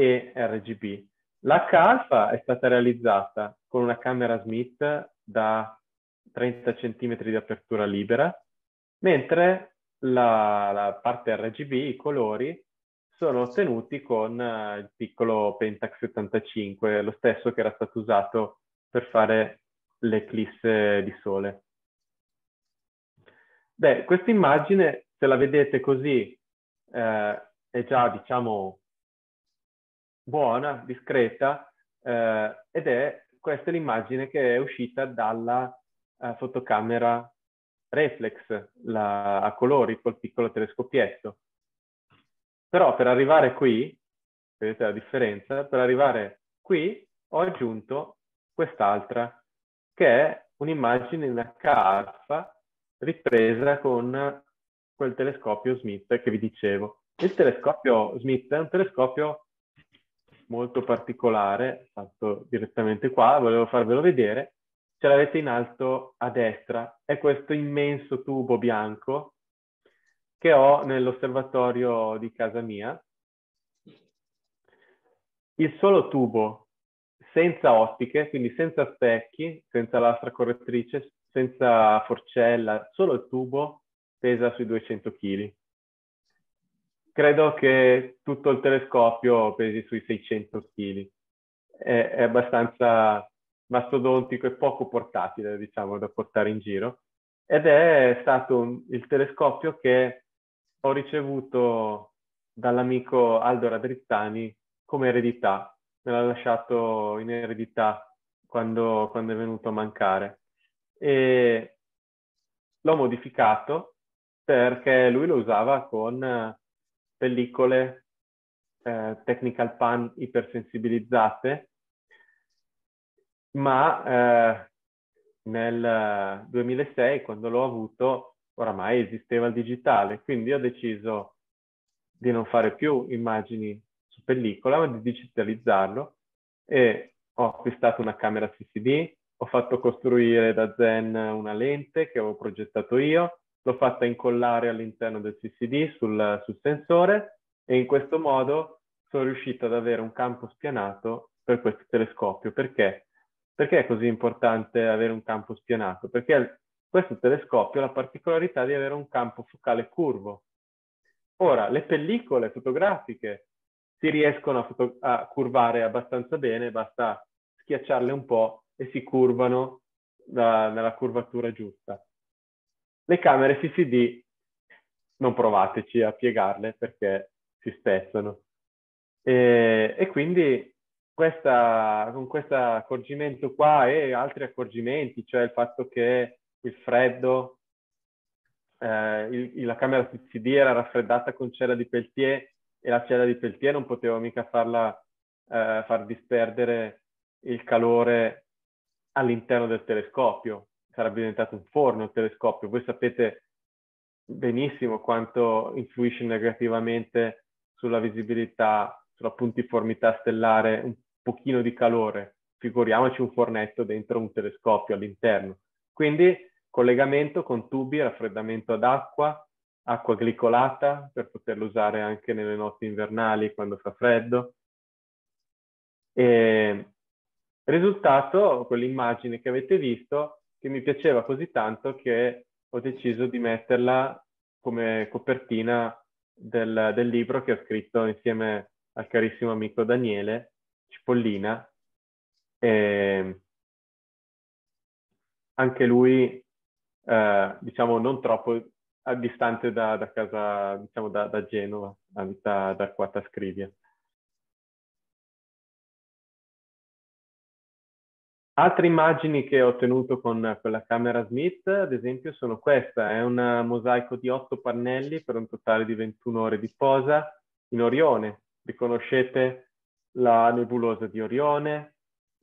e RGB. L'H-alfa è stata realizzata con una camera Smith da 30 cm di apertura libera, mentre la, la parte RGB, i colori, sono ottenuti con uh, il piccolo Pentax 75, lo stesso che era stato usato per fare l'eclisse di sole. Beh, questa immagine, se la vedete così, eh, è già, diciamo, buona, discreta, eh, ed è questa l'immagine che è uscita dalla uh, fotocamera reflex la, a colori col piccolo telescopietto. Però per arrivare qui, vedete la differenza, per arrivare qui ho aggiunto quest'altra, che è un'immagine in H-alfa ripresa con quel telescopio Smith che vi dicevo. Il telescopio Smith è un telescopio molto particolare, fatto direttamente qua, volevo farvelo vedere. Ce l'avete in alto a destra, è questo immenso tubo bianco che ho nell'osservatorio di casa mia. Il solo tubo senza ottiche, quindi senza specchi, senza lastra correttrice, senza forcella, solo il tubo pesa sui 200 kg. Credo che tutto il telescopio pesi sui 600 kg. È, è abbastanza mastodontico e poco portatile, diciamo, da portare in giro. Ed è stato un, il telescopio che ho ricevuto dall'amico Aldo Radrizzani come eredità. Me l'ha lasciato in eredità quando, quando è venuto a mancare. E l'ho modificato perché lui lo usava con pellicole eh, Technical Pan ipersensibilizzate, ma eh, nel 2006, quando l'ho avuto, oramai esisteva il digitale, quindi ho deciso di non fare più immagini su pellicola, ma di digitalizzarlo e ho acquistato una camera CCD, ho fatto costruire da Zen una lente che avevo progettato io, l'ho fatta incollare all'interno del CCD sul, sul sensore e in questo modo sono riuscito ad avere un campo spianato per questo telescopio. Perché? Perché è così importante avere un campo spianato? Perché questo telescopio ha la particolarità di avere un campo focale curvo. Ora, le pellicole fotografiche si riescono a, foto- a curvare abbastanza bene, basta schiacciarle un po' e si curvano da, nella curvatura giusta. Le camere CCD non provateci a piegarle perché si spezzano. E, e quindi questa, con questo accorgimento qua e altri accorgimenti, cioè il fatto che il freddo, eh, il, la camera CCD era raffreddata con cella di Peltier e la cella di Peltier non potevo mica farla eh, far disperdere il calore all'interno del telescopio. Sarebbe diventato un forno il telescopio. Voi sapete benissimo quanto influisce negativamente sulla visibilità, sulla puntiformità stellare un pochino di calore. Figuriamoci un fornetto dentro un telescopio all'interno. Quindi collegamento con tubi, raffreddamento ad acqua, acqua glicolata per poterlo usare anche nelle notti invernali quando fa freddo. E risultato, quell'immagine che avete visto, che mi piaceva così tanto che ho deciso di metterla come copertina del, del libro che ho scritto insieme al carissimo amico Daniele Cipollina. E anche lui, eh, diciamo, non troppo distante da, da casa, diciamo, da, da Genova, abita da Quatta Scrivia. Altre immagini che ho ottenuto con, con la camera Smith, ad esempio, sono questa. È un mosaico di otto pannelli per un totale di 21 ore di posa in Orione. Riconoscete la nebulosa di Orione,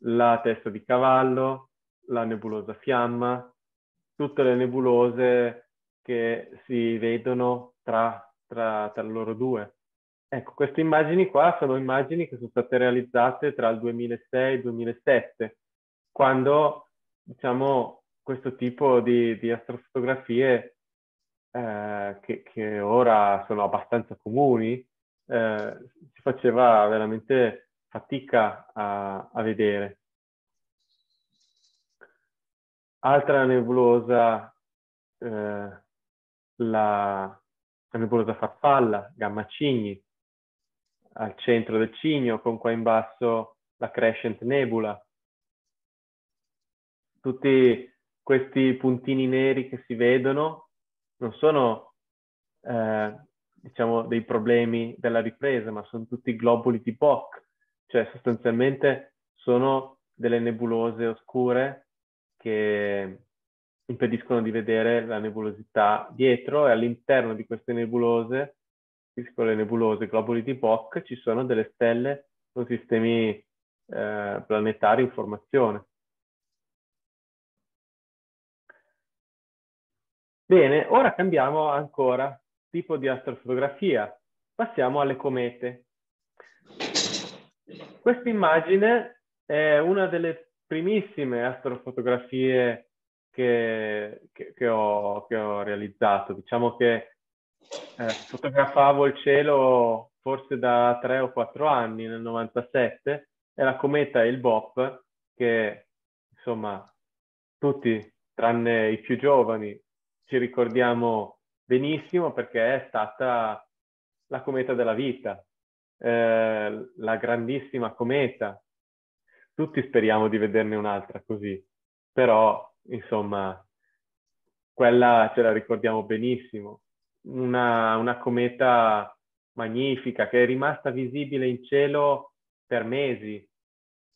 la testa di cavallo, la nebulosa fiamma, tutte le nebulose che si vedono tra, tra, tra loro due. Ecco, queste immagini qua sono immagini che sono state realizzate tra il 2006 e il 2007 quando diciamo questo tipo di, di astrofotografie eh, che, che, ora sono abbastanza comuni eh, si faceva veramente fatica a, a vedere. Altra nebulosa, eh, la, la, nebulosa farfalla, Gamma Cigni, al centro del cigno, con qua in basso la Crescent Nebula, tutti questi puntini neri che si vedono non sono, eh, diciamo, dei problemi della ripresa, ma sono tutti globuli di Bock, cioè sostanzialmente sono delle nebulose oscure che impediscono di vedere la nebulosità dietro e all'interno di queste nebulose, le nebulose globuli di Bock, ci sono delle stelle con sistemi eh, planetari in formazione. Bene, ora cambiamo ancora tipo di astrofotografia. Passiamo alle comete. Questa immagine è una delle primissime astrofotografie che, che, che, ho, che ho, realizzato. Diciamo che eh, fotografavo il cielo forse da tre o quattro anni, nel 97, e la cometa il BOP, che insomma tutti, tranne i più giovani, ci ricordiamo benissimo perché è stata la cometa della vita, eh, la grandissima cometa. Tutti speriamo di vederne un'altra così, però insomma quella ce la ricordiamo benissimo. Una, una cometa magnifica che è rimasta visibile in cielo per mesi.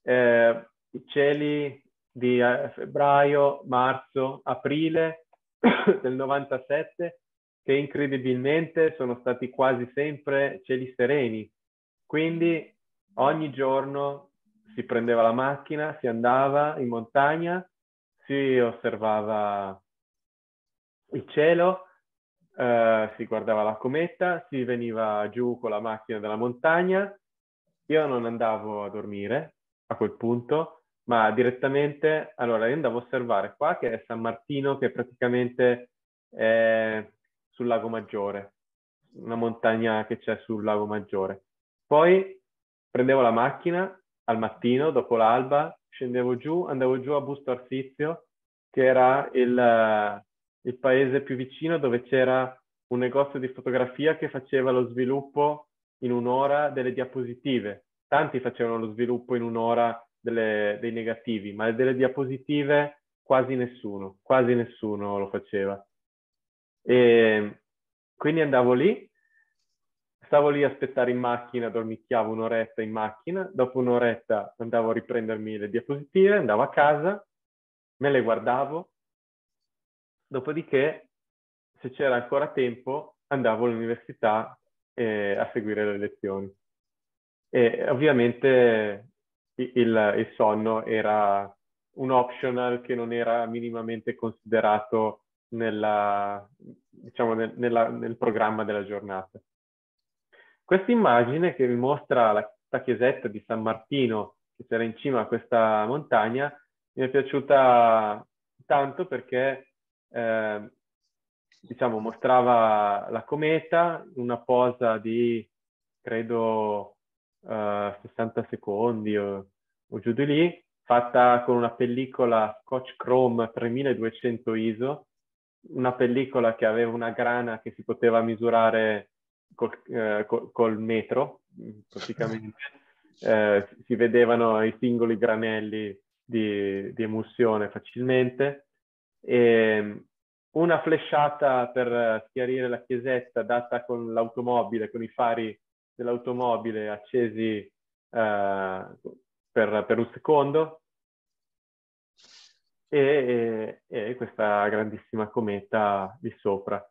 Eh, I cieli di eh, febbraio, marzo, aprile [coughs] del 97 che incredibilmente sono stati quasi sempre cieli sereni. Quindi ogni giorno si prendeva la macchina, si andava in montagna, si osservava il cielo, eh, si guardava la cometa, si veniva giù con la macchina dalla montagna. Io non andavo a dormire a quel punto, ma direttamente, allora io andavo a osservare qua che è San Martino che praticamente è sul lago Maggiore, una montagna che c'è sul lago Maggiore. Poi prendevo la macchina al mattino, dopo l'alba, scendevo giù, andavo giù a Busto Arsizio, che era il, il paese più vicino dove c'era un negozio di fotografia che faceva lo sviluppo in un'ora delle diapositive. Tanti facevano lo sviluppo in un'ora delle, dei negativi, ma delle diapositive quasi nessuno, quasi nessuno lo faceva. E quindi andavo lì, stavo lì a aspettare in macchina, dormicchiavo un'oretta in macchina, dopo un'oretta andavo a riprendermi le diapositive, andavo a casa, me le guardavo, dopodiché se c'era ancora tempo andavo all'università eh, a seguire le lezioni. E ovviamente il, il sonno era un optional che non era minimamente considerato nella, diciamo, nel, nella, nel programma della giornata. Questa immagine che vi mostra la, la chiesetta di San Martino che c'era in cima a questa montagna mi è piaciuta tanto perché eh, diciamo, mostrava la cometa, una posa di credo uh, 60 secondi o, o, giù di lì, fatta con una pellicola Scotch Chrome 3200 ISO, una pellicola che aveva una grana che si poteva misurare col, eh, col, col metro, praticamente. [laughs] Eh, si vedevano i singoli granelli di, di emulsione facilmente. E una flashata per schiarire la chiesetta data con l'automobile, con i fari dell'automobile accesi eh, per, per, un secondo e, e, e, questa grandissima cometa di sopra.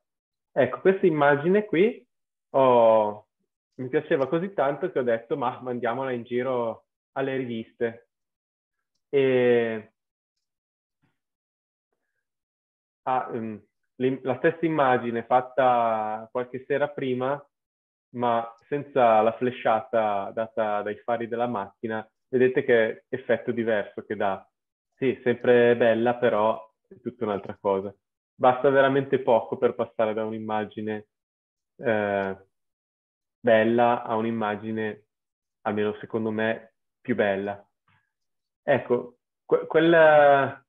Ecco, questa immagine qui oh, mi piaceva così tanto che ho detto ma mandiamola in giro alle riviste. E ah, um, la stessa immagine fatta qualche sera prima, ma senza la flashata data dai fari della macchina, vedete che effetto diverso che dà. Sì, sempre bella, però è tutta un'altra cosa. Basta veramente poco per passare da un'immagine eh, bella a un'immagine, almeno secondo me, più bella. Ecco, que- quella,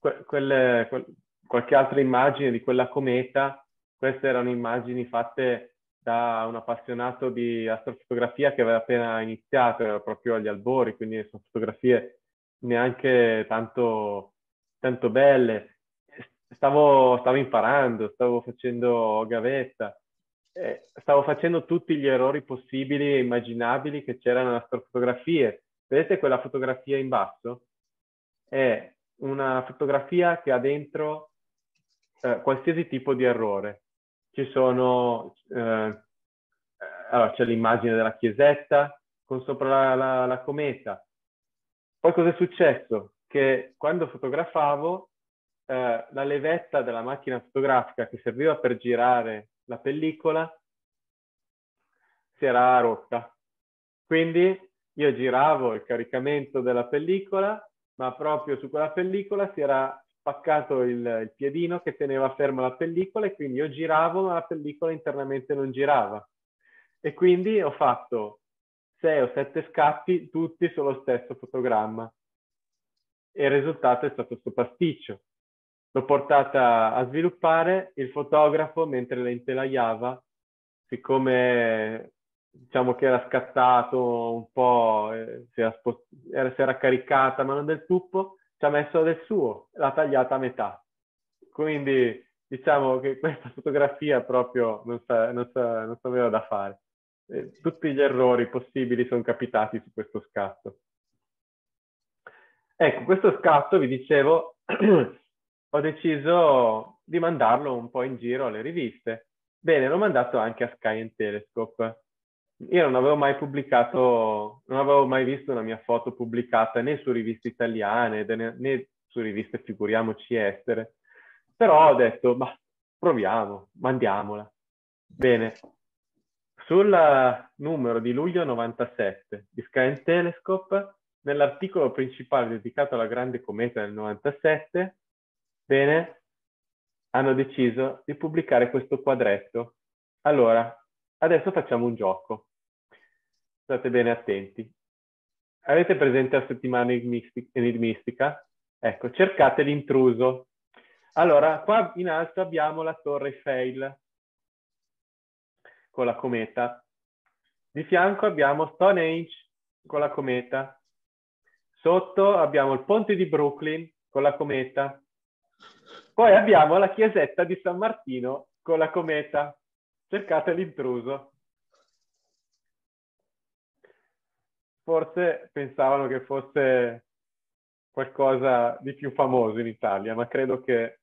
que- quelle, que- qualche altra immagine di quella cometa, queste erano immagini fatte da un appassionato di astrofotografia che aveva appena iniziato, era proprio agli albori, quindi sono fotografie neanche tanto, tanto belle. Stavo, stavo imparando, stavo facendo gavetta, eh, stavo facendo tutti gli errori possibili e immaginabili che c'erano nelle astrofotografie. Vedete quella fotografia in basso? È una fotografia che ha dentro eh, qualsiasi tipo di errore. Ci sono, eh, allora c'è l'immagine della chiesetta con sopra la, la, la cometa. Poi cosa è successo? Che quando fotografavo, eh, la levetta della macchina fotografica che serviva per girare la pellicola si era rotta. Quindi io giravo il caricamento della pellicola, ma proprio su quella pellicola si era spaccato il, il, piedino che teneva ferma la pellicola e quindi io giravo ma la pellicola internamente non girava. E quindi ho fatto sei o sette scatti tutti sullo stesso fotogramma. E il risultato è stato questo pasticcio. L'ho portata a sviluppare il fotografo mentre la intelaiava, siccome diciamo che era scattato un po', eh, si, era spost- era, si era caricata ma non del tutto, ci ha messo del suo, l'ha tagliata a metà. Quindi diciamo che [laughs] questa fotografia proprio non, sa, non, sa, non sapeva da fare. Tutti gli errori possibili sono capitati su questo scatto. Ecco, questo scatto, vi dicevo, [clears throat] ho deciso di mandarlo un po' in giro alle riviste. Bene, l'ho mandato anche a Sky and Telescope. Io non avevo mai pubblicato, non avevo mai visto una mia foto pubblicata né su riviste italiane né, su riviste figuriamoci estere, però ho detto, ma proviamo, mandiamola. Bene, sul numero di luglio 97 di Sky Telescope, nell'articolo principale dedicato alla grande cometa del 97, bene, hanno deciso di pubblicare questo quadretto. Allora, adesso facciamo un gioco state bene attenti. Avete presente la settimana enigmistica? Ecco, cercate l'intruso. Allora, qua in alto abbiamo la torre Eiffel con la cometa. Di fianco abbiamo Stonehenge con la cometa. Sotto abbiamo il ponte di Brooklyn con la cometa. Poi abbiamo la chiesetta di San Martino con la cometa. Cercate l'intruso. Forse pensavano che fosse qualcosa di più famoso in Italia, ma credo che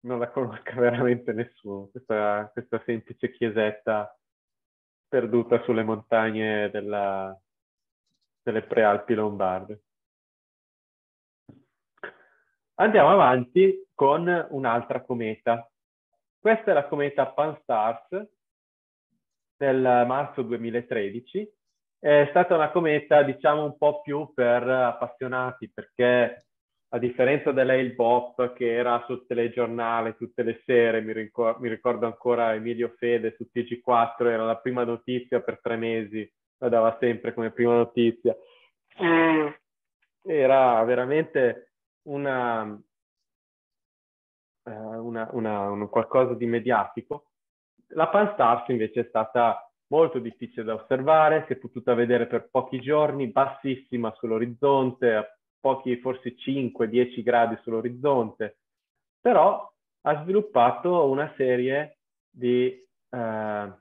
non la conosca [laughs] veramente nessuno, questa, questa semplice chiesetta perduta sulle montagne della, delle prealpi lombarde. Andiamo avanti con un'altra cometa. Questa è la cometa Pan-STARRS del marzo 2013. È stata una cometa, diciamo, un po' più per appassionati, perché a differenza dell'Ail Bop che era sul telegiornale tutte le sere, mi, ricor- mi ricordo ancora Emilio Fede su TG4, era la prima notizia per tre mesi, la dava sempre come prima notizia. Era veramente una, uh, una, una, un qualcosa di mediatico. La Pan Stars invece è stata molto difficile da osservare, si è potuta vedere per pochi giorni, bassissima sull'orizzonte, pochi, forse 5-10 gradi sull'orizzonte, però ha sviluppato una serie di eh,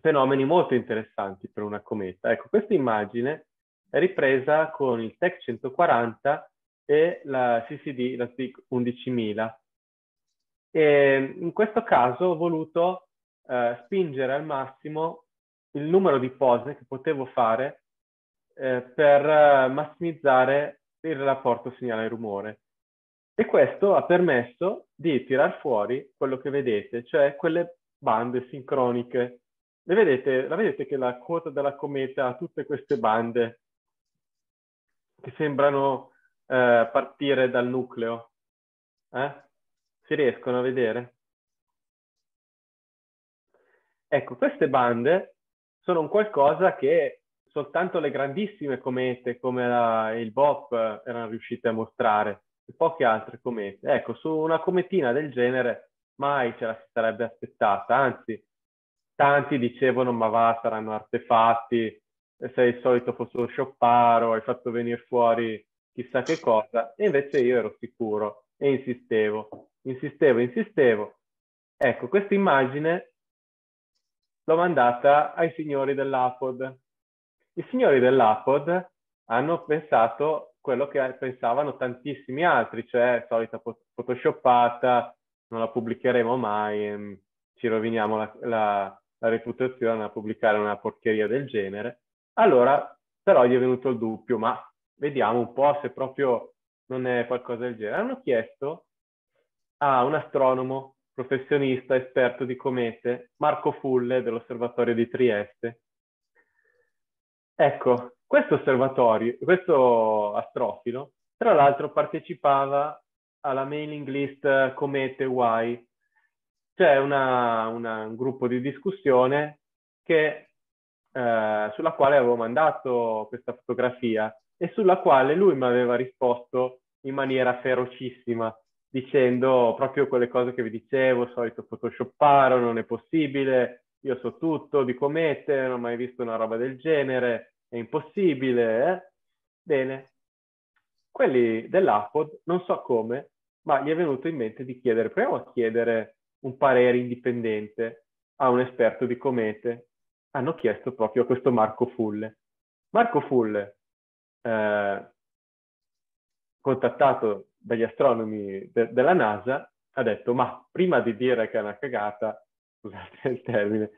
fenomeni molto interessanti per una cometa. Ecco, questa immagine è ripresa con il TEC 140 e la CCD, la SPIC 11000. E in questo caso ho voluto eh, spingere al massimo il numero di pose che potevo fare eh, per eh, massimizzare il rapporto segnale-rumore. E questo ha permesso di tirar fuori quello che vedete, cioè quelle bande sincroniche. Le vedete, la vedete che la quota della cometa ha tutte queste bande che sembrano eh, partire dal nucleo. Eh? Si riescono a vedere? Ecco, queste bande sono un qualcosa che soltanto le grandissime comete come la, il BOP erano riuscite a mostrare, e poche altre comete. Ecco, su una cometina del genere mai ce la si sarebbe aspettata, anzi, tanti dicevano ma va, saranno artefatti, sei il solito photoshopparo, hai fatto venire fuori chissà che cosa, e invece io ero sicuro e insistevo, insistevo, insistevo. Ecco, questa immagine l'ho mandata ai signori dell'Apod, i signori dell'Apod hanno pensato quello che pensavano tantissimi altri, cioè solita photoshoppata, non la pubblicheremo mai, ehm, ci roviniamo la, la, la reputazione a pubblicare una porcheria del genere. Allora, però gli è venuto il dubbio, ma vediamo un po' se proprio non è qualcosa del genere. Hanno chiesto a un astronomo professionista, esperto di comete, Marco Fulle dell'Osservatorio di Trieste, Ecco, questo osservatorio, questo astrofilo, tra l'altro partecipava alla mailing list Comete Y. C'è una, una, un gruppo di discussione che, eh, sulla quale avevo mandato questa fotografia e sulla quale lui mi aveva risposto in maniera ferocissima, dicendo proprio quelle cose che vi dicevo, solito photoshopparo, non è possibile, io so tutto di comete, non ho mai visto una roba del genere, è impossibile, eh? Bene, quelli dell'Apod, non so come, ma gli è venuto in mente di chiedere, proviamo a chiedere un parere indipendente a un esperto di comete. Hanno chiesto proprio a questo Marco Fulle. Marco Fulle, eh, contattato dagli astronomi de- della NASA, ha detto, ma prima di dire che è una cagata, [laughs] scusate il termine,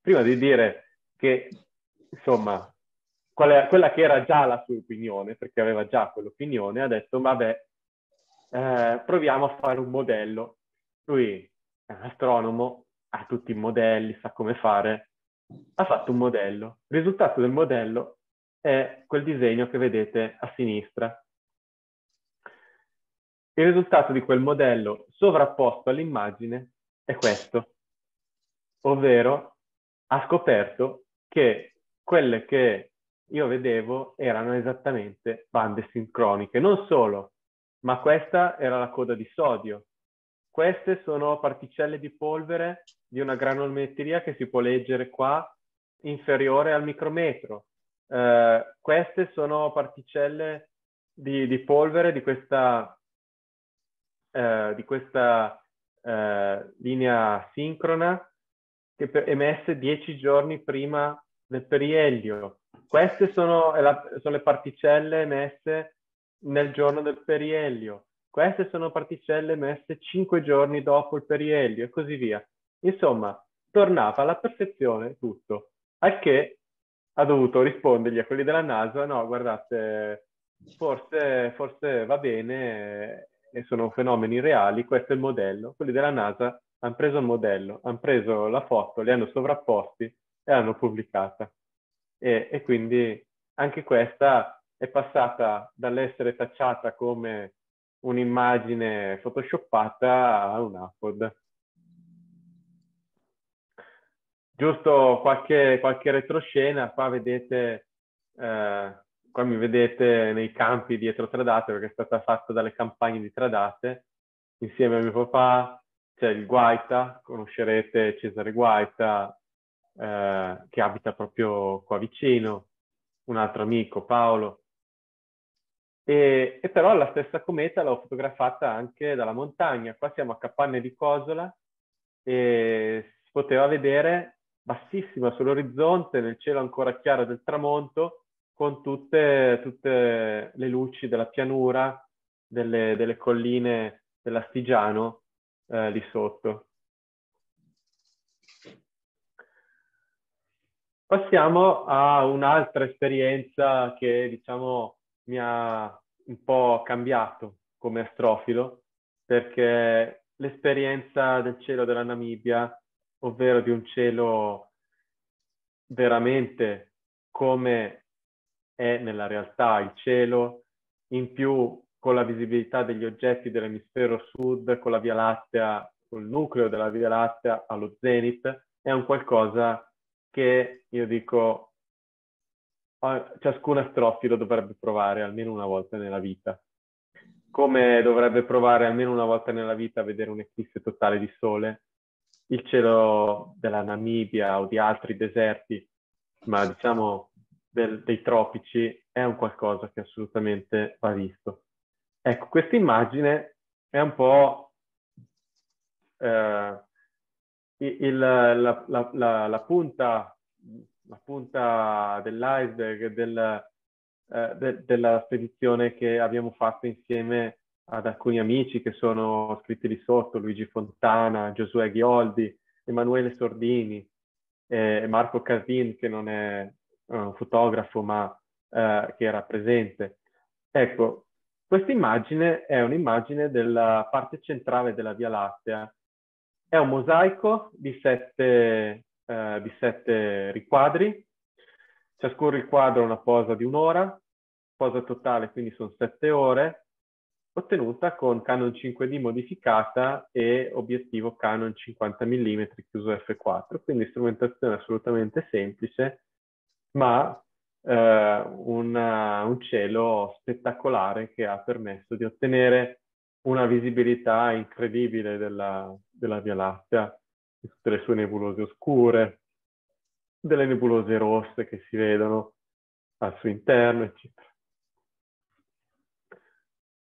prima di dire che, insomma, qual quella che era già la sua opinione, perché aveva già quell'opinione, ha detto, vabbè, eh, proviamo a fare un modello. Lui è un astronomo, ha tutti i modelli, sa come fare, ha fatto un modello. Il risultato del modello è quel disegno che vedete a sinistra. Il risultato di quel modello sovrapposto all'immagine è questo, ovvero ha scoperto che quelle che io vedevo erano esattamente bande sincroniche. Non solo, ma questa era la coda di sodio. Queste sono particelle di polvere di una granulometria che si può leggere qua inferiore al micrometro. Uh, queste sono particelle di, di polvere di questa, uh, di questa uh, linea sincrona che per, emesse dieci giorni prima del perielio. Queste sono, la, sono le particelle emesse nel giorno del perielio. Queste sono particelle emesse cinque giorni dopo il perielio e così via. Insomma, tornava alla perfezione tutto. Al che ha dovuto rispondergli a quelli della NASA, no, guardate, forse, forse va bene e sono fenomeni reali, questo è il modello. Quelli della NASA hanno preso il modello, hanno preso la foto, li hanno sovrapposti e l'hanno pubblicata. E, e quindi anche questa è passata dall'essere tacciata come un'immagine photoshoppata a un upload. Giusto qualche, qualche retroscena, qua vedete, eh, qua mi vedete nei campi dietro Tradate perché è stata fatta dalle campagne di Tradate insieme a mio papà, c'è il Guaita, conoscerete Cesare Guaita eh, che abita proprio qua vicino, un altro amico Paolo, e, e, però la stessa cometa l'ho fotografata anche dalla montagna. Qua siamo a Capanne di Cosola e si poteva vedere bassissima sull'orizzonte, nel cielo ancora chiaro del tramonto, con tutte, tutte le luci della pianura, delle, delle colline dell'Astigiano eh, lì sotto. Passiamo a un'altra esperienza che diciamo mi ha un po' cambiato come astrofilo perché l'esperienza del cielo della Namibia, ovvero di un cielo veramente come è nella realtà il cielo, in più con la visibilità degli oggetti dell'emisfero sud, con la Via Lattea, col nucleo della Via Lattea allo zenith, è un qualcosa che io dico ciascun astrofilo dovrebbe provare almeno una volta nella vita. Come dovrebbe provare almeno una volta nella vita a vedere un eclisse totale di sole, il cielo della Namibia o di altri deserti, ma diciamo del, dei tropici, è un qualcosa che assolutamente va visto. Ecco, questa immagine è un po' eh, il, la, la, la, la punta punta dell'iceberg del, eh, de, della spedizione che abbiamo fatto insieme ad alcuni amici che sono scritti lì sotto, Luigi Fontana, Giosuè Ghioldi, Emanuele Sordini e Marco Casin che non è un fotografo ma eh, che era presente. Ecco, questa immagine è un'immagine della parte centrale della Via Lattea. È un mosaico di sette eh, di sette riquadri. Ciascun riquadro ha una posa di un'ora, posa totale quindi sono sette ore, ottenuta con Canon 5D modificata e obiettivo Canon 50 mm chiuso f4, quindi strumentazione assolutamente semplice, ma eh, una, un cielo spettacolare che ha permesso di ottenere una visibilità incredibile della, della Via Lattea di tutte le sue nebulose oscure, delle nebulose rosse che si vedono al suo interno, eccetera.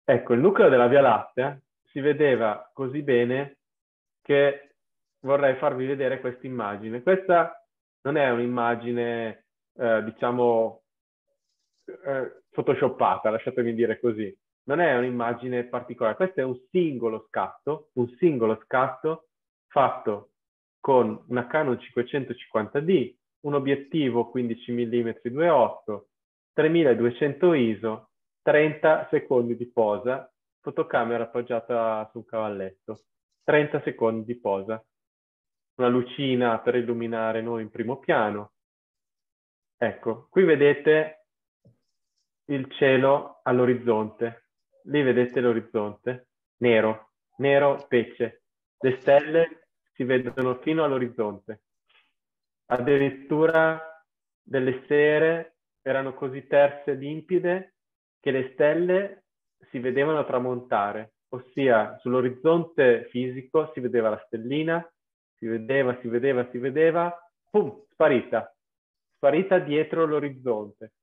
Ecco, il nucleo della Via Lattea si vedeva così bene che vorrei farvi vedere questa immagine. Questa non è un'immagine, eh, diciamo, eh, photoshoppata, lasciatemi dire così. Non è un'immagine particolare, questo è un singolo scatto, un singolo scatto fatto con una Canon 550D, un obiettivo 15 mm 2.8, 3200 ISO, 30 secondi di posa, fotocamera appoggiata su un cavalletto, 30 secondi di posa, una lucina per illuminare noi in primo piano. Ecco, qui vedete il cielo all'orizzonte, lì vedete l'orizzonte, nero, nero pesce, le stelle si vedono fino all'orizzonte. Addirittura delle sere erano così terse e limpide che le stelle si vedevano tramontare, ossia sull'orizzonte fisico si vedeva la stellina, si vedeva, si vedeva, si vedeva, pum, sparita, sparita dietro l'orizzonte,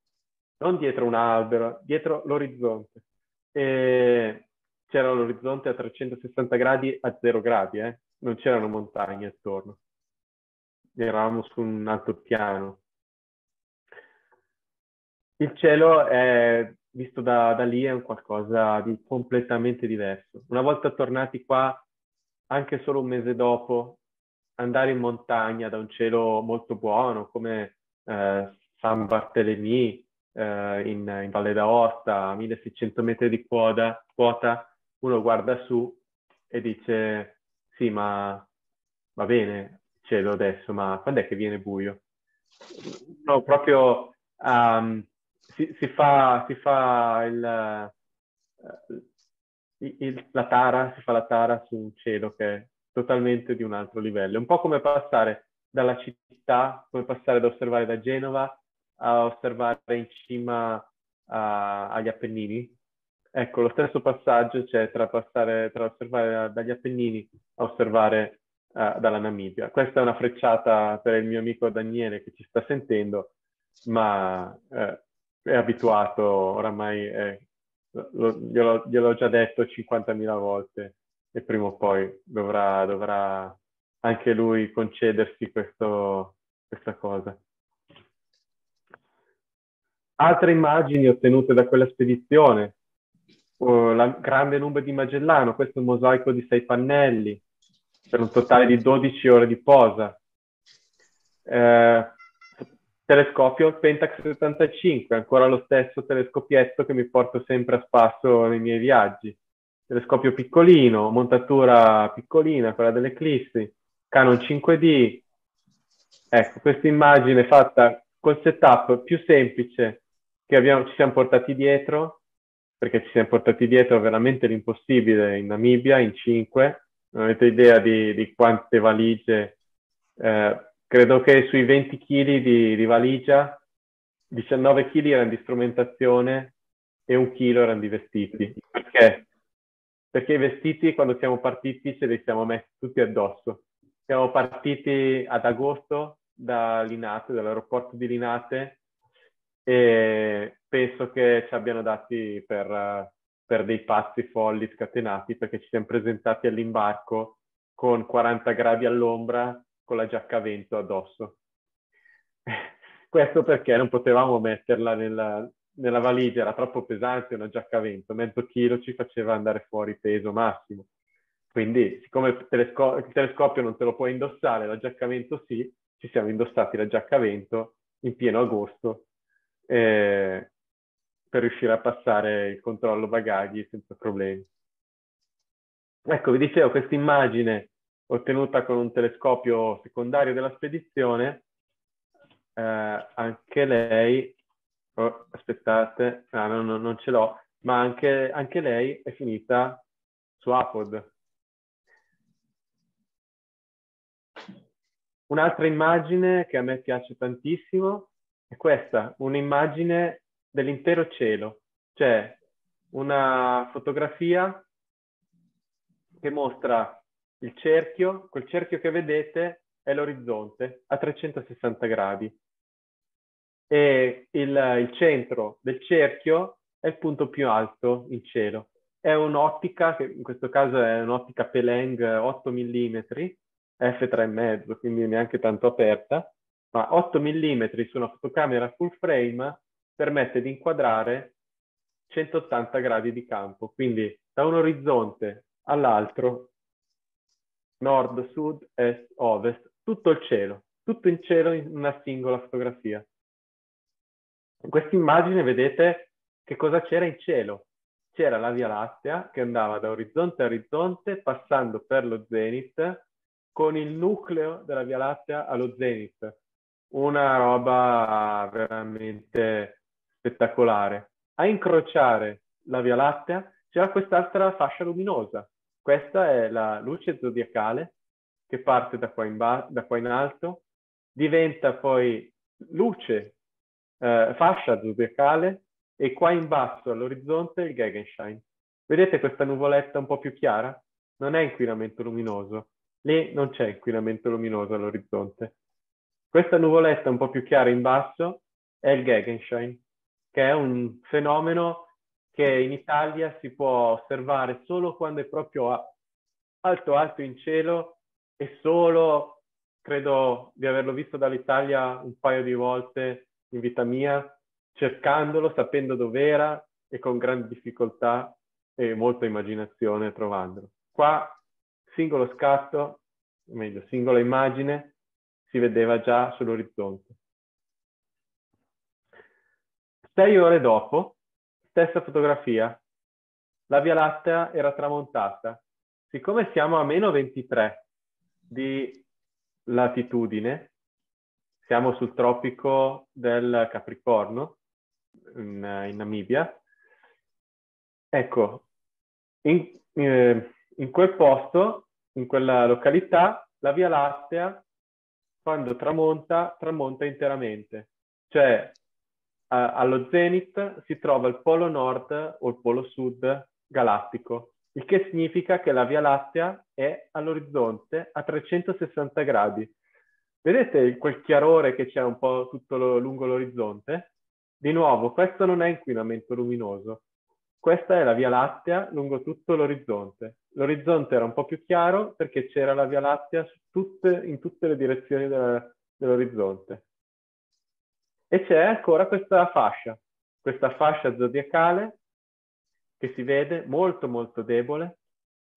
non dietro un albero, dietro l'orizzonte. E c'era l'orizzonte a 360 gradi a 0 gradi, eh? non c'erano montagne attorno, eravamo su un altopiano. Il cielo è, visto da, da lì è un qualcosa di completamente diverso. Una volta tornati qua, anche solo un mese dopo, andare in montagna da un cielo molto buono come eh, San Bartolomé eh, in, in, Valle d'Aosta a 1600 metri di quota, quota, uno guarda su e dice sì ma va bene cielo adesso ma quando è che viene buio? No, proprio um, si, si, fa, si fa il, il, il, la tara, si fa la tara su un cielo che è totalmente di un altro livello. È un po' come passare dalla città, come passare da osservare da Genova a osservare in cima a, agli Appennini. Ecco, lo stesso passaggio c'è tra, passare, tra osservare dagli Appennini a osservare uh, dalla Namibia. Questa è una frecciata per il mio amico Daniele che ci sta sentendo, ma eh, è abituato, oramai è, lo, glielo, gliel'ho già detto 50.000 volte e prima o poi dovrà, dovrà anche lui concedersi questo, questa cosa. Altre immagini ottenute da quella spedizione, uh, la grande nube di Magellano, questo è un mosaico di sei pannelli, per un totale di 12 ore di posa. Eh, telescopio Pentax 75, ancora lo stesso telescopietto che mi porto sempre a spasso nei miei viaggi. Telescopio piccolino, montatura piccolina, quella dell'Eclissi, Canon 5D. Ecco, questa immagine fatta col setup più semplice che abbiamo, ci siamo portati dietro, perché ci siamo portati dietro veramente l'impossibile in Namibia, in 5. Non avete idea di, di quante valigie. Eh, credo che sui 20 kg di, di valigia, 19 kg erano di strumentazione e un chilo erano di vestiti. Perché? Perché i vestiti quando siamo partiti ce li siamo messi tutti addosso. Siamo partiti ad agosto da Linate, dall'aeroporto di Linate e penso che ci abbiano dati per, per dei pazzi folli scatenati perché ci siamo presentati all'imbarco con 40 gradi all'ombra con la giacca a vento addosso. [laughs] Questo perché non potevamo metterla nella, nella valigia, era troppo pesante una giacca a vento, mezzo chilo ci faceva andare fuori peso massimo. Quindi, siccome il, telesco- il telescopio non te lo puoi indossare, la giacca vento sì, ci siamo indossati la giacca vento in pieno agosto eh, per riuscire a passare il controllo bagagli senza problemi. Ecco, vi dicevo, questa immagine ottenuta con un telescopio secondario della spedizione, eh, anche lei, oh, aspettate, ah, no, no, non ce l'ho, ma anche, anche lei è finita su Apod. Un'altra immagine che a me piace tantissimo è questa, un'immagine dell'intero cielo, cioè una fotografia che mostra il cerchio, quel cerchio che vedete è l'orizzonte a 360 gradi e il, il centro del cerchio è il punto più alto in cielo. È un'ottica, che in questo caso è un'ottica Peleng 8 mm, f3,5, quindi neanche tanto aperta, ma 8 mm su una fotocamera full frame permette di inquadrare 180 gradi di campo, quindi da un orizzonte all'altro nord, sud, est, ovest, tutto il cielo, tutto in cielo in una singola fotografia. In questa immagine vedete che cosa c'era in cielo. C'era la Via Lattea che andava da orizzonte a orizzonte passando per lo zenith con il nucleo della Via Lattea allo zenith. Una roba veramente spettacolare. A incrociare la Via Lattea c'era quest'altra fascia luminosa questa è la luce zodiacale che parte da qua in, ba- da qua in alto, diventa poi luce, eh, fascia zodiacale e qua in basso all'orizzonte il Gegenschein. Vedete questa nuvoletta un po' più chiara? Non è inquinamento luminoso. Lì non c'è inquinamento luminoso all'orizzonte. Questa nuvoletta un po' più chiara in basso è il Gegenschein, che è un fenomeno che in Italia si può osservare solo quando è proprio alto alto in cielo e solo, credo di averlo visto dall'Italia un paio di volte in vita mia, cercandolo, sapendo dov'era e con grande difficoltà e molta immaginazione trovandolo. Qua, singolo scatto, o meglio, singola immagine, si vedeva già sull'orizzonte. sei ore dopo, stessa fotografia, la Via Lattea era tramontata. Siccome siamo a meno 23 di latitudine, siamo sul tropico del Capricorno, in, in Namibia, ecco, in, eh, in quel posto, in quella località, la Via Lattea, quando tramonta, tramonta interamente. Cioè, a, allo zenith si trova il polo nord o il polo sud galattico, il che significa che la Via Lattea è all'orizzonte a 360 gradi. Vedete quel chiarore che c'è un po' tutto lo, lungo l'orizzonte? Di nuovo, questo non è inquinamento luminoso. Questa è la Via Lattea lungo tutto l'orizzonte. L'orizzonte era un po' più chiaro perché c'era la Via Lattea tutte, in tutte le direzioni della, dell'orizzonte. E c'è ancora questa fascia, questa fascia zodiacale che si vede molto molto debole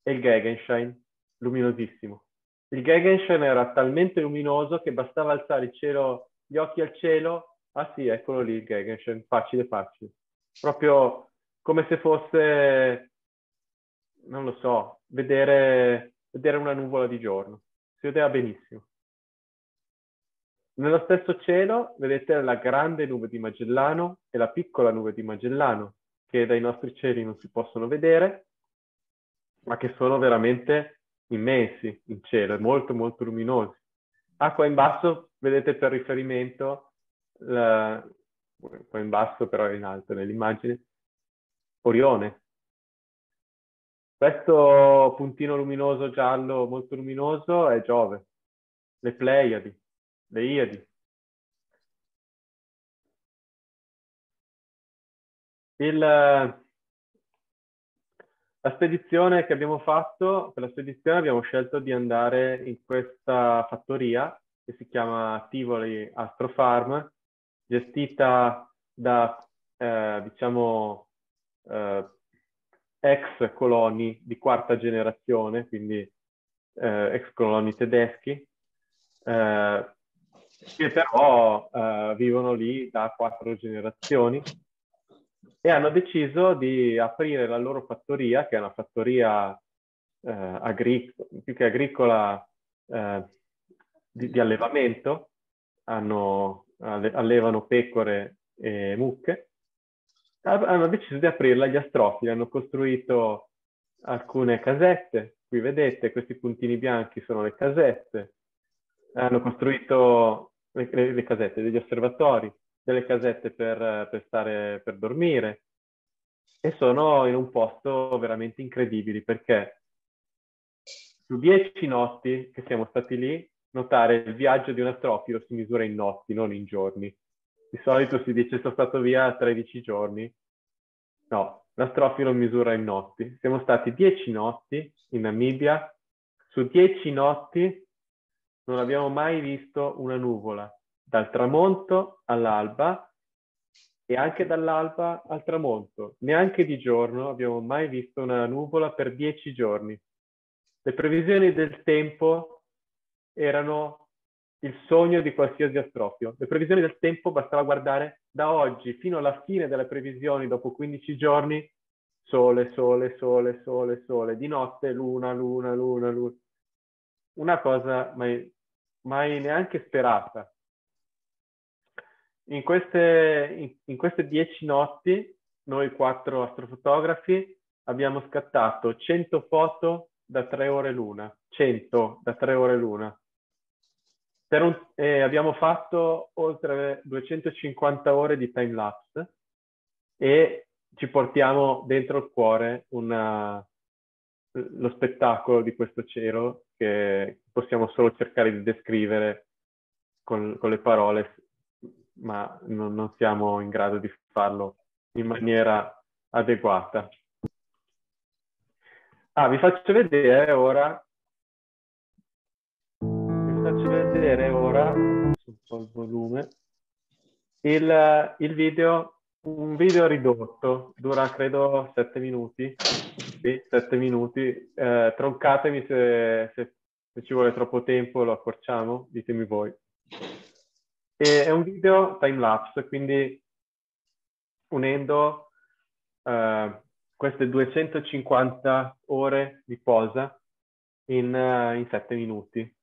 e il Gegenschein luminosissimo. Il Gegenschein era talmente luminoso che bastava alzare cielo, gli occhi al cielo, ah sì, eccolo lì il Gegenschein, facile facile. Proprio come se fosse, non lo so, vedere, vedere una nuvola di giorno. Si vedeva benissimo. Nello stesso cielo vedete la grande nube di Magellano e la piccola nube di Magellano, che dai nostri cieli non si possono vedere, ma che sono veramente immensi in cielo e molto molto luminosi. Ah, qua in basso vedete per riferimento, la, qua in basso però in alto nell'immagine, Orione. Questo puntino luminoso giallo molto luminoso è Giove, le Pleiadi, le Iadi. Il, la spedizione che abbiamo fatto, per la spedizione abbiamo scelto di andare in questa fattoria che si chiama Tivoli Astrofarm, gestita da, eh, diciamo, eh, ex coloni di quarta generazione, quindi eh, ex coloni tedeschi, eh, che però eh, vivono lì da quattro generazioni e hanno deciso di aprire la loro fattoria, che è una fattoria eh, agricola, più che agricola, eh, di, di, allevamento, hanno, allevano pecore e mucche, hanno deciso di aprirla agli astrofili, hanno costruito alcune casette, qui vedete questi puntini bianchi sono le casette, hanno costruito le, le, le casette degli osservatori, delle casette per, per, stare, per dormire e sono in un posto veramente incredibili perché su dieci notti che siamo stati lì, notare il viaggio di un astrofilo si misura in notti, non in giorni. Di solito si dice sono stato via 13 giorni. No, l'astrofilo misura in notti. Siamo stati dieci notti in Namibia. Su dieci notti non abbiamo mai visto una nuvola dal tramonto all'alba e anche dall'alba al tramonto. Neanche di giorno abbiamo mai visto una nuvola per dieci giorni. Le previsioni del tempo erano il sogno di qualsiasi astrofio. Le previsioni del tempo bastava guardare da oggi fino alla fine delle previsioni, dopo 15 giorni, sole, sole, sole, sole, sole, di notte luna, luna, luna, luna. Una cosa mai, mai neanche sperata. In queste, in, in queste dieci notti, noi quattro astrofotografi abbiamo scattato 100 foto da tre ore l'una. 100 da tre ore l'una. Un, eh, abbiamo fatto oltre 250 ore di time lapse e ci portiamo dentro il cuore una, lo spettacolo di questo cielo che possiamo solo cercare di descrivere con, con le parole ma non, non siamo in grado di farlo in maniera adeguata. Ah, vi faccio vedere ora, vedere ora, il volume, il, il video, un video ridotto, dura credo sette minuti, sì, sette minuti, eh, troncatemi se, se, se ci vuole troppo tempo, lo accorciamo, ditemi voi. E è un video time lapse, quindi unendo uh, queste 250 ore di posa in, uh, in 7 minuti.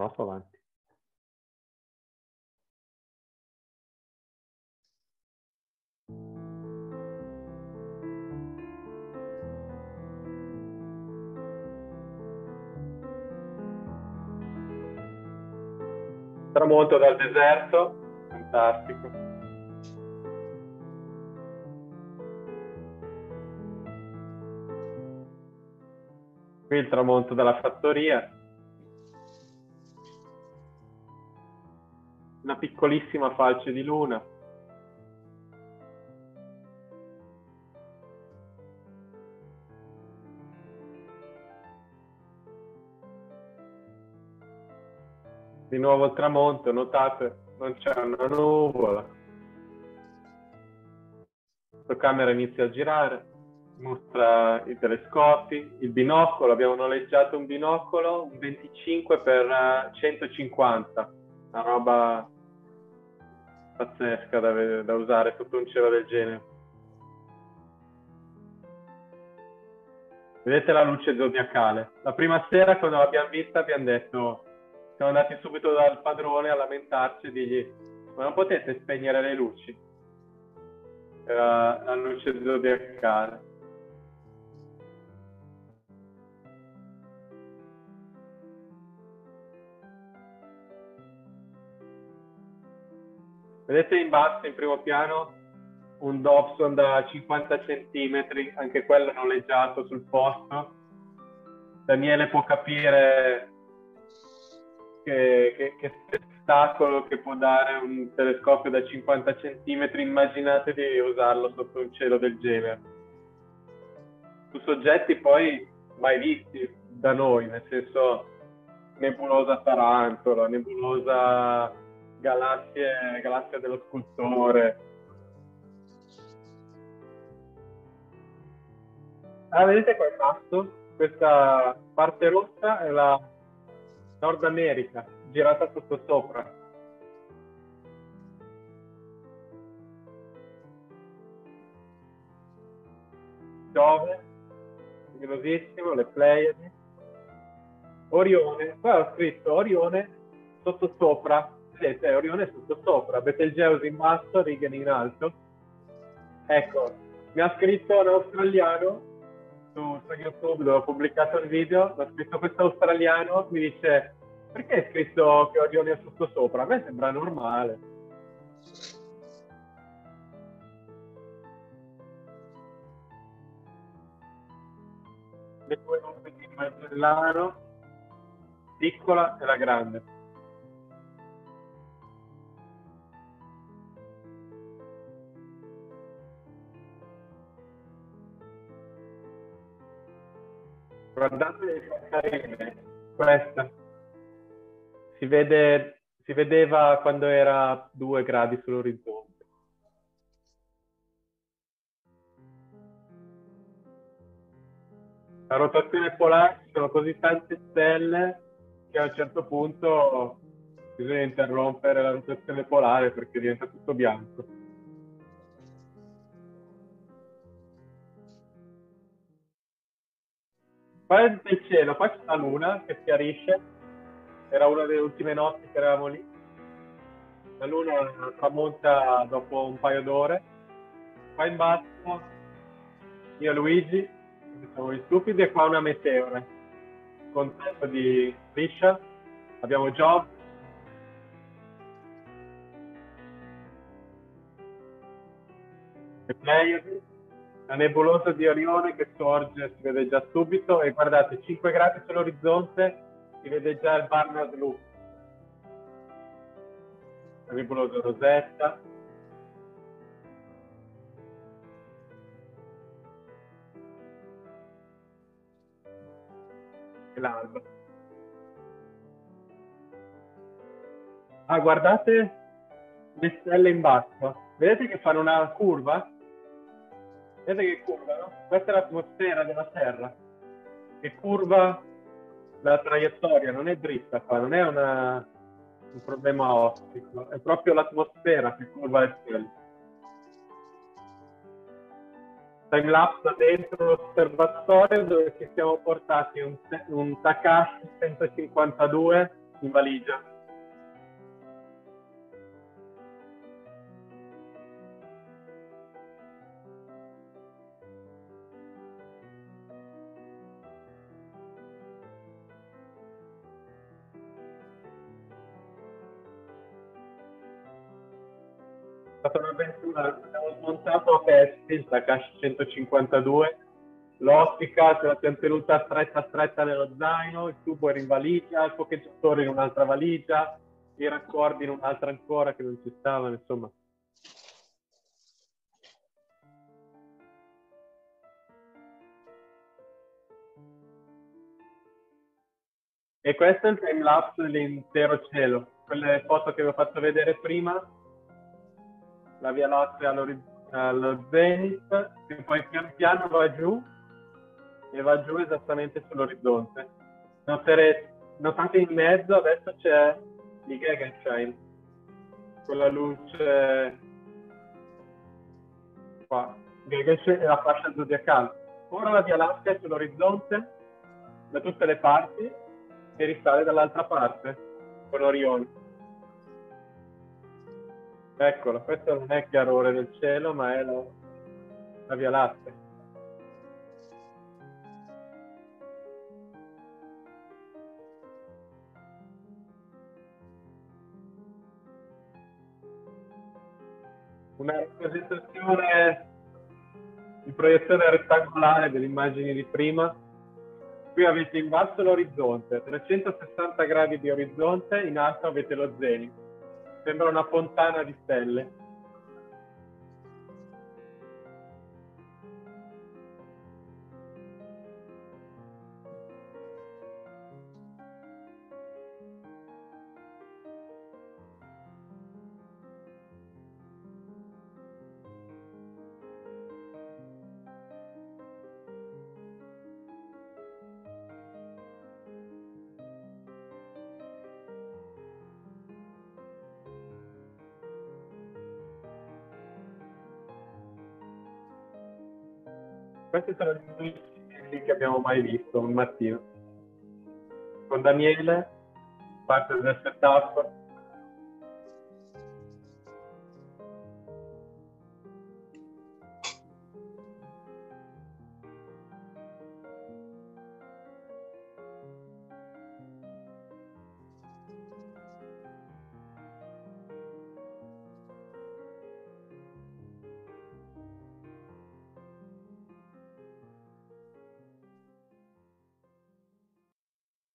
Troppo avanti. tramonto dal deserto, fantastico. Qui il tramonto dalla fattoria. Una piccolissima falce di luna. di nuovo il tramonto, notate, non c'è una nuvola. La camera inizia a girare, mostra i telescopi, il binocolo, abbiamo noleggiato un binocolo, un 25 x 150, una roba pazzesca da, da usare sotto un cielo del genere. Vedete la luce zodiacale. La prima sera quando l'abbiamo vista abbiamo detto siamo andati subito dal padrone a lamentarci e dirgli ma non potete spegnere le luci? Era la luce zodiacale. Vedete in basso, in primo piano, un Dobson da 50 cm, anche quello noleggiato sul posto. Daniele può capire che, che, che, spettacolo che può dare un telescopio da 50 cm, immaginate di usarlo sotto un cielo del genere. Su soggetti poi mai visti da noi, nel senso nebulosa tarantola, nebulosa galassie, galassia dello scultore. Ah, vedete qua in basso? Questa parte rossa è la Nord America, girata sotto sopra. Giove, luminosissimo, le Pleiadi. Orione, qua ho scritto Orione sotto sopra, vedete, Orione sotto sopra, Betelgeuse in basso, Rigen in alto. Ecco, mi ha scritto un australiano su, su YouTube dove ho pubblicato il video, l'ho scritto questo australiano, mi dice perché hai scritto che Orione è sotto sopra? A me sembra normale. Le due nube di Magellano, piccola e la grande. Guardate questa. Si, vede, si vedeva quando era due gradi sull'orizzonte. La rotazione polare ci sono così tante stelle che a un certo punto bisogna interrompere la rotazione polare perché diventa tutto bianco. Qua nel cielo, qua c'è la luna che schiarisce, era una delle ultime notti che eravamo lì. La luna tramonta dopo un paio d'ore. Qua in basso, io e Luigi, siamo gli stupidi, e qua una meteora con tempo di liscia. Abbiamo Job, le Pleiadi, la nebulosa di Orione che sorge si vede già subito e guardate 5 gradi sull'orizzonte si vede già il Barnard Loop la nebulosa Rosetta. E l'alba ah guardate le stelle in basso. Vedete che fanno una curva Vedete che curva, no? Questa è l'atmosfera della Terra, che curva la traiettoria, non è dritta qua, non è una, un problema ottico, è proprio l'atmosfera che curva il cielo. Time lapse dentro l'osservatorio dove ci siamo portati un, un Takashi 152 in valigia. Stata un'avventura, abbiamo smontato a pezzi il Takashi 152, l'ottica ce la siamo tenuta stretta stretta nello zaino, il tubo era in valigia, il pochettatore in un'altra valigia, i raccordi in un'altra ancora che non ci stavano, insomma. E questo è il time lapse dell'intero cielo. Quelle foto che vi ho fatto vedere prima la Via Lattea allo zenith, che poi pian piano va giù e va giù esattamente sull'orizzonte. Noterete, notate in mezzo adesso c'è il Gegenschein, quella luce qua. Gegenschein è la fascia zodiacale. Ora la Via Lattea è sull'orizzonte da tutte le parti e risale dall'altra parte con Orione. Eccolo, questo non è chiarore del cielo, ma è la, la Via Lattea. Una rappresentazione di proiezione rettangolare delle immagini di prima. Qui avete in basso l'orizzonte, 360 gradi di orizzonte, in alto avete lo zenith Sembra una fontana di stelle. Questi sono gli unici che abbiamo mai visto un mattino. Con Daniele, parte del setup,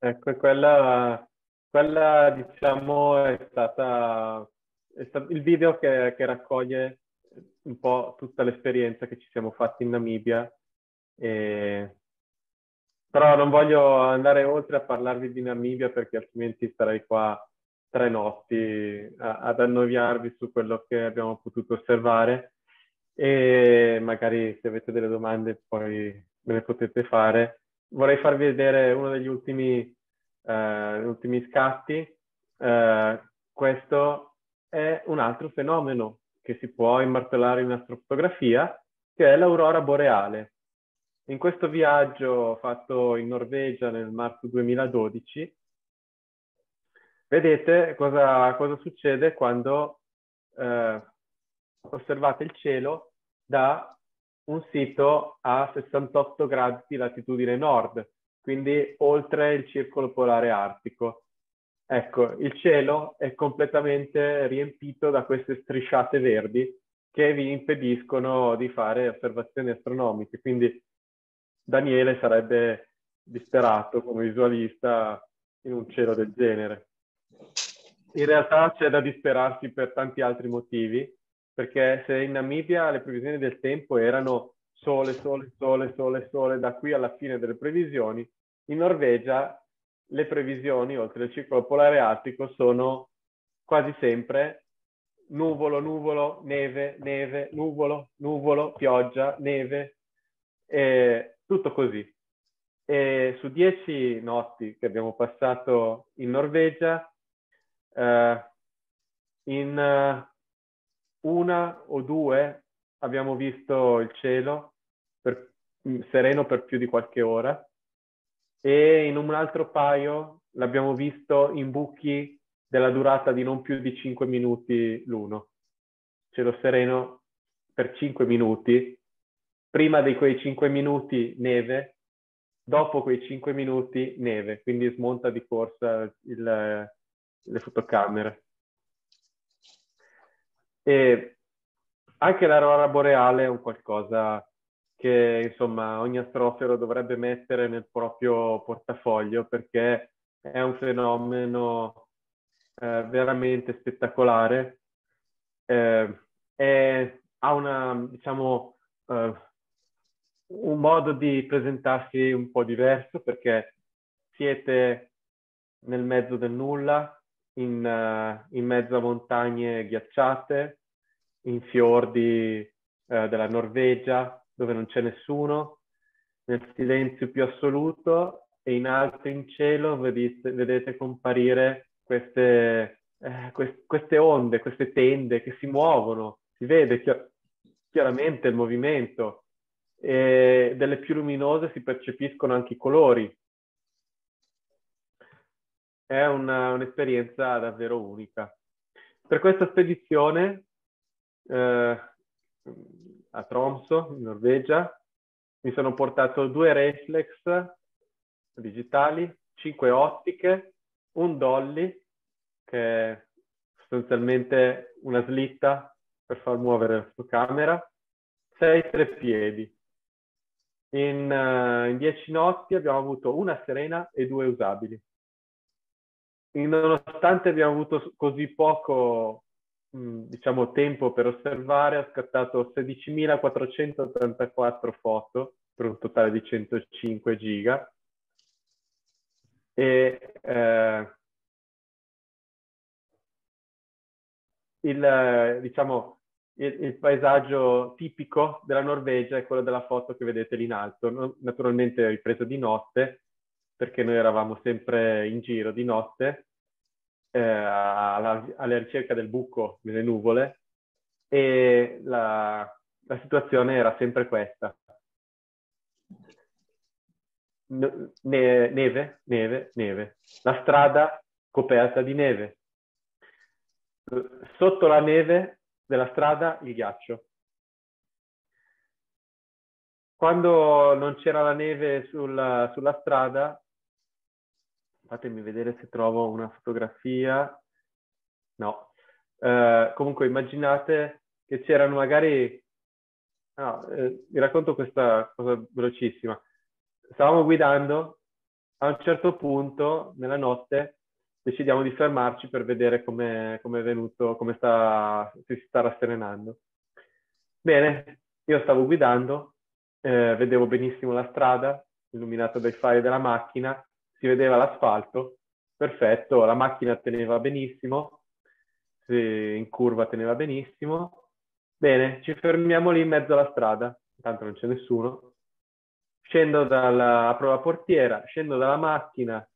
Ecco, quella, quella diciamo è stata, è stato il video che, che, raccoglie un po' tutta l'esperienza che ci siamo fatti in Namibia. E... Però non voglio andare oltre a parlarvi di Namibia perché altrimenti starei qua tre notti a, ad annoiarvi su quello che abbiamo potuto osservare e magari se avete delle domande poi me le potete fare. Vorrei farvi vedere uno degli ultimi eh, ultimi scatti, eh, questo è un altro fenomeno che si può immartellare in astrofotografia, che è l'aurora boreale. In questo viaggio fatto in Norvegia nel marzo 2012, vedete cosa, cosa succede quando eh, osservate il cielo da un sito a 68 gradi di latitudine nord, quindi oltre il circolo polare artico. Ecco, il cielo è completamente riempito da queste strisciate verdi che vi impediscono di fare osservazioni astronomiche. Quindi Daniele sarebbe disperato come visualista in un cielo del genere. In realtà c'è da disperarsi per tanti altri motivi, perché se in Namibia le previsioni del tempo erano sole, sole, sole, sole, sole da qui alla fine delle previsioni, in Norvegia le previsioni, oltre il circolo polare artico, sono quasi sempre nuvolo, nuvolo, neve, neve, nuvolo, nuvolo, pioggia, neve, e tutto così. E su dieci notti che abbiamo passato in Norvegia, eh, in uh, una o due abbiamo visto il cielo per, mm, sereno per più di qualche ora e in un altro paio l'abbiamo visto in buchi della durata di non più di 5 minuti l'uno. Cielo sereno per 5 minuti, prima di quei 5 minuti neve, dopo quei 5 minuti neve, quindi smonta di corsa il, le fotocamere. E anche l'aurora boreale è un qualcosa che insomma ogni astrofero dovrebbe mettere nel proprio portafoglio perché è un fenomeno eh, veramente spettacolare. Eh, è, ha una, diciamo, eh, un modo di presentarsi un po' diverso perché siete nel mezzo del nulla, in, uh, in mezzo a montagne ghiacciate, in fiordi uh, della Norvegia, dove non c'è nessuno, nel silenzio più assoluto e in alto in cielo vedete, vedete comparire queste, eh, quest, queste, onde, queste tende che si muovono, si vede chi- chiaramente il movimento e delle più luminose si percepiscono anche i colori. È una, un'esperienza davvero unica. Per questa spedizione eh, a Tromso, in Norvegia, mi sono portato due reflex digitali, cinque ottiche, un dolly, che è sostanzialmente una slitta per far muovere la fotocamera, sei treppiedi. In, uh, in dieci notti abbiamo avuto una serena e due usabili. Nonostante abbiamo avuto così poco diciamo, tempo per osservare, ha scattato 16.484 foto per un totale di 105 giga. E eh, il, diciamo, il, il, paesaggio tipico della Norvegia è quello della foto che vedete lì in alto, naturalmente ripreso di notte perché noi eravamo sempre in giro di notte eh, alla, alla, ricerca del buco nelle nuvole e la, la situazione era sempre questa. Ne, neve, neve, neve. La strada coperta di neve. Sotto la neve della strada il ghiaccio. Quando non c'era la neve sulla, sulla strada, fatemi vedere se trovo una fotografia. No. Eh, comunque immaginate che c'erano magari... No, eh, vi racconto questa cosa velocissima. Stavamo guidando, a un certo punto nella notte decidiamo di fermarci per vedere come è venuto, come sta, si sta rasserenando. Bene, io stavo guidando, eh, vedevo benissimo la strada, illuminata dai fari della macchina, si vedeva l'asfalto, perfetto, la macchina teneva benissimo, in curva teneva benissimo. Bene, ci fermiamo lì in mezzo alla strada, intanto non c'è nessuno. Scendo dalla, apro la portiera, scendo dalla macchina,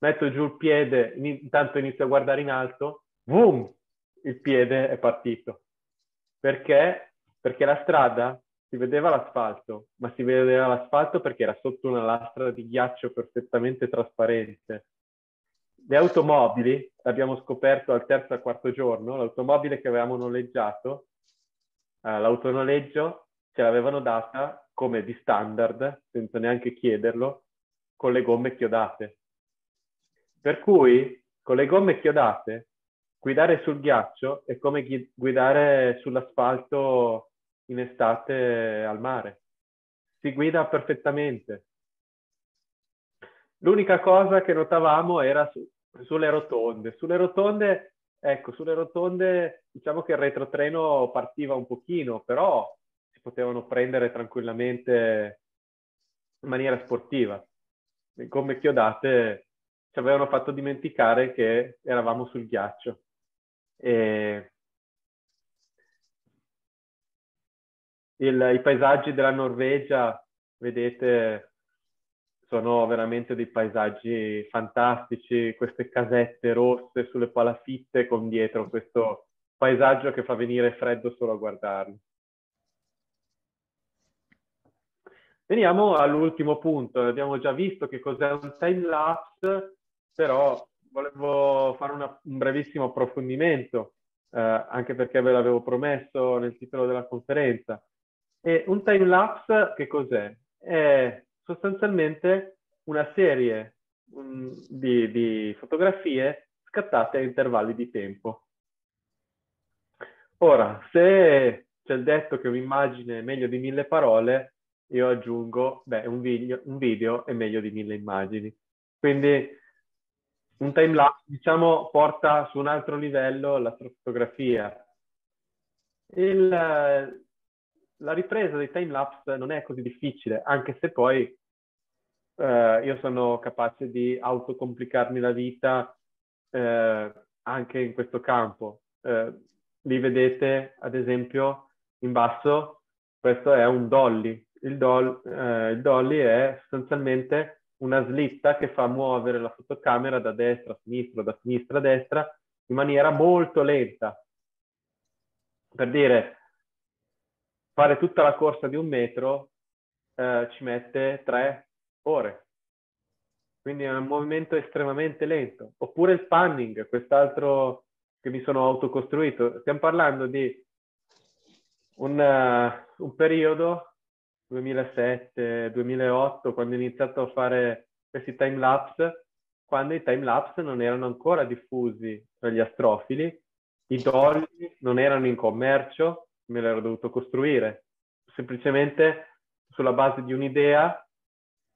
metto giù il piede, intanto inizio a guardare in alto, boom, il piede è partito. Perché? Perché la strada si vedeva l'asfalto, ma si vedeva l'asfalto perché era sotto una lastra di ghiaccio perfettamente trasparente. Le automobili, l'abbiamo scoperto al terzo e quarto giorno, l'automobile che avevamo noleggiato, eh, l'autonoleggio ce l'avevano data come di standard, senza neanche chiederlo, con le gomme chiodate. Per cui, con le gomme chiodate, guidare sul ghiaccio è come guidare sull'asfalto in estate al mare. Si guida perfettamente. L'unica cosa che notavamo era su, sulle rotonde. Sulle rotonde, ecco, sulle rotonde diciamo che il retrotreno partiva un pochino, però si potevano prendere tranquillamente in maniera sportiva. Le gomme chiodate ci avevano fatto dimenticare che eravamo sul ghiaccio. E il, i paesaggi della Norvegia, vedete, sono veramente dei paesaggi fantastici, queste casette rosse sulle palafitte con dietro questo paesaggio che fa venire freddo solo a guardarli. Veniamo all'ultimo punto, abbiamo già visto che cos'è un time lapse, però volevo fare una, un brevissimo approfondimento, eh, anche perché ve l'avevo promesso nel titolo della conferenza. E un time lapse che cos'è? È sostanzialmente una serie um, di, di fotografie scattate a intervalli di tempo. Ora, se c'è il detto che un'immagine è meglio di mille parole, io aggiungo, beh, un video, un video è meglio di mille immagini. Quindi un time lapse, diciamo, porta su un altro livello l'astrofotografia. Il, la ripresa dei time lapse non è così difficile, anche se poi eh, io sono capace di autocomplicarmi la vita eh, anche in questo campo. Eh, li vedete, ad esempio, in basso, questo è un dolly. Il, doll, eh, il dolly è sostanzialmente una slitta che fa muovere la fotocamera da destra a sinistra, da sinistra a destra, in maniera molto lenta. Per dire, fare tutta la corsa di un metro eh, ci mette tre ore. Quindi è un movimento estremamente lento. Oppure il panning, quest'altro che mi sono autocostruito. Stiamo parlando di un, uh, un periodo 2007-2008 quando ho iniziato a fare questi time lapse, quando i time lapse non erano ancora diffusi tra gli astrofili, i dolly non erano in commercio, me l'ero dovuto costruire. Semplicemente sulla base di un'idea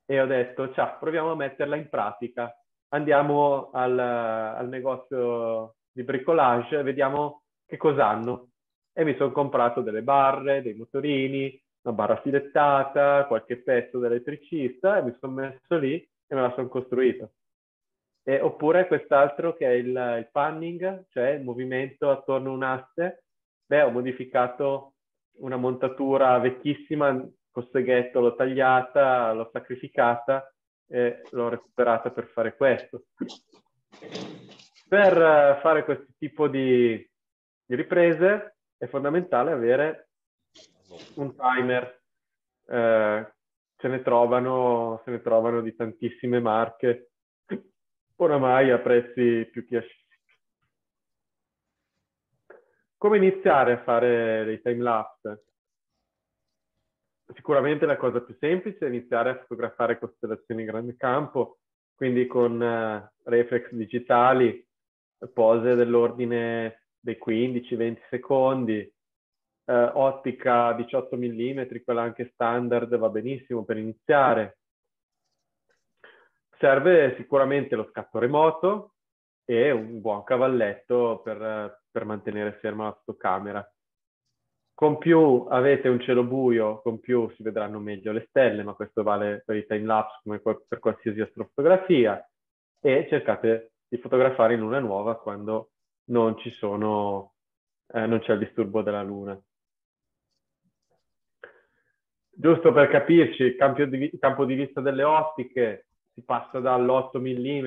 e ho detto, ciao, proviamo a metterla in pratica. Andiamo al, al negozio di bricolage e vediamo che cosa hanno. E mi sono comprato delle barre, dei motorini, una barra filettata, qualche pezzo dell'elettricista e mi sono messo lì e me la sono costruita. E, oppure quest'altro che è il, il panning, cioè il movimento attorno a un. Beh, ho modificato una montatura vecchissima col seghetto l'ho tagliata, l'ho sacrificata e l'ho recuperata per fare questo. Per eh, fare questo tipo di, riprese è fondamentale avere un timer. Eh, se, ne trovano, se ne trovano di tantissime marche, oramai a prezzi più che Come iniziare a fare dei time lapse? sicuramente la cosa più semplice è iniziare a fotografare costellazioni in grande campo, quindi con uh, reflex digitali, pose dell'ordine dei 15-20 secondi, uh, ottica 18 mm, quella anche standard va benissimo per iniziare. Serve sicuramente lo scatto remoto e un buon cavalletto per, per mantenere ferma la fotocamera con più avete un cielo buio, con più si vedranno meglio le stelle, ma questo vale per i time lapse come per qualsiasi astrofotografia. E cercate di fotografare in luna nuova quando non sono, eh, non c'è il disturbo della luna. Giusto per capirci, il campo di, campo di vista delle ottiche si passa dall'8 mm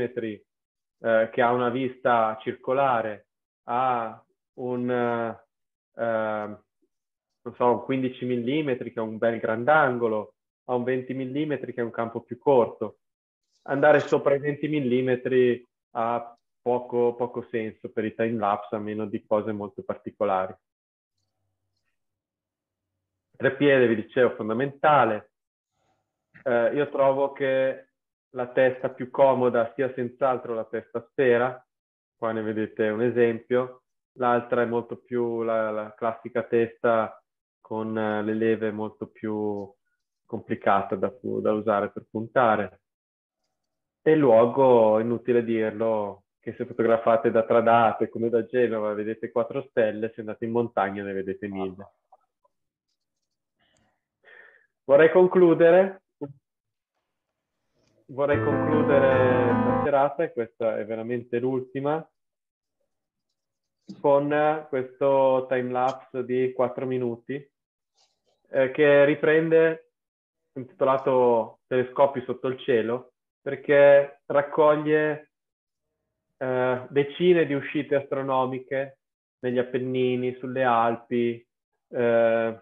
eh, che ha una vista circolare a un uh, non so, un 15 mm che è un bel grandangolo, a un 20 mm che è un campo più corto. Andare sopra i 20 mm ha poco, poco senso per i time lapse, a meno di cose molto particolari. Treppiede, vi dicevo, fondamentale. Eh, io trovo che la testa più comoda sia senz'altro la testa sfera, qua ne vedete un esempio, l'altra è molto più la, la classica testa con eh, le leve molto più complicate da, da usare per puntare. E il luogo, inutile dirlo, che se fotografate da Tradate come da Genova vedete quattro stelle, se andate in montagna ne vedete mille. Vorrei concludere, vorrei concludere la serata, e questa è veramente l'ultima, con questo time lapse di quattro minuti eh, che riprende intitolato Telescopi sotto il cielo, perché raccoglie eh, decine di uscite astronomiche negli Appennini, sulle Alpi, eh,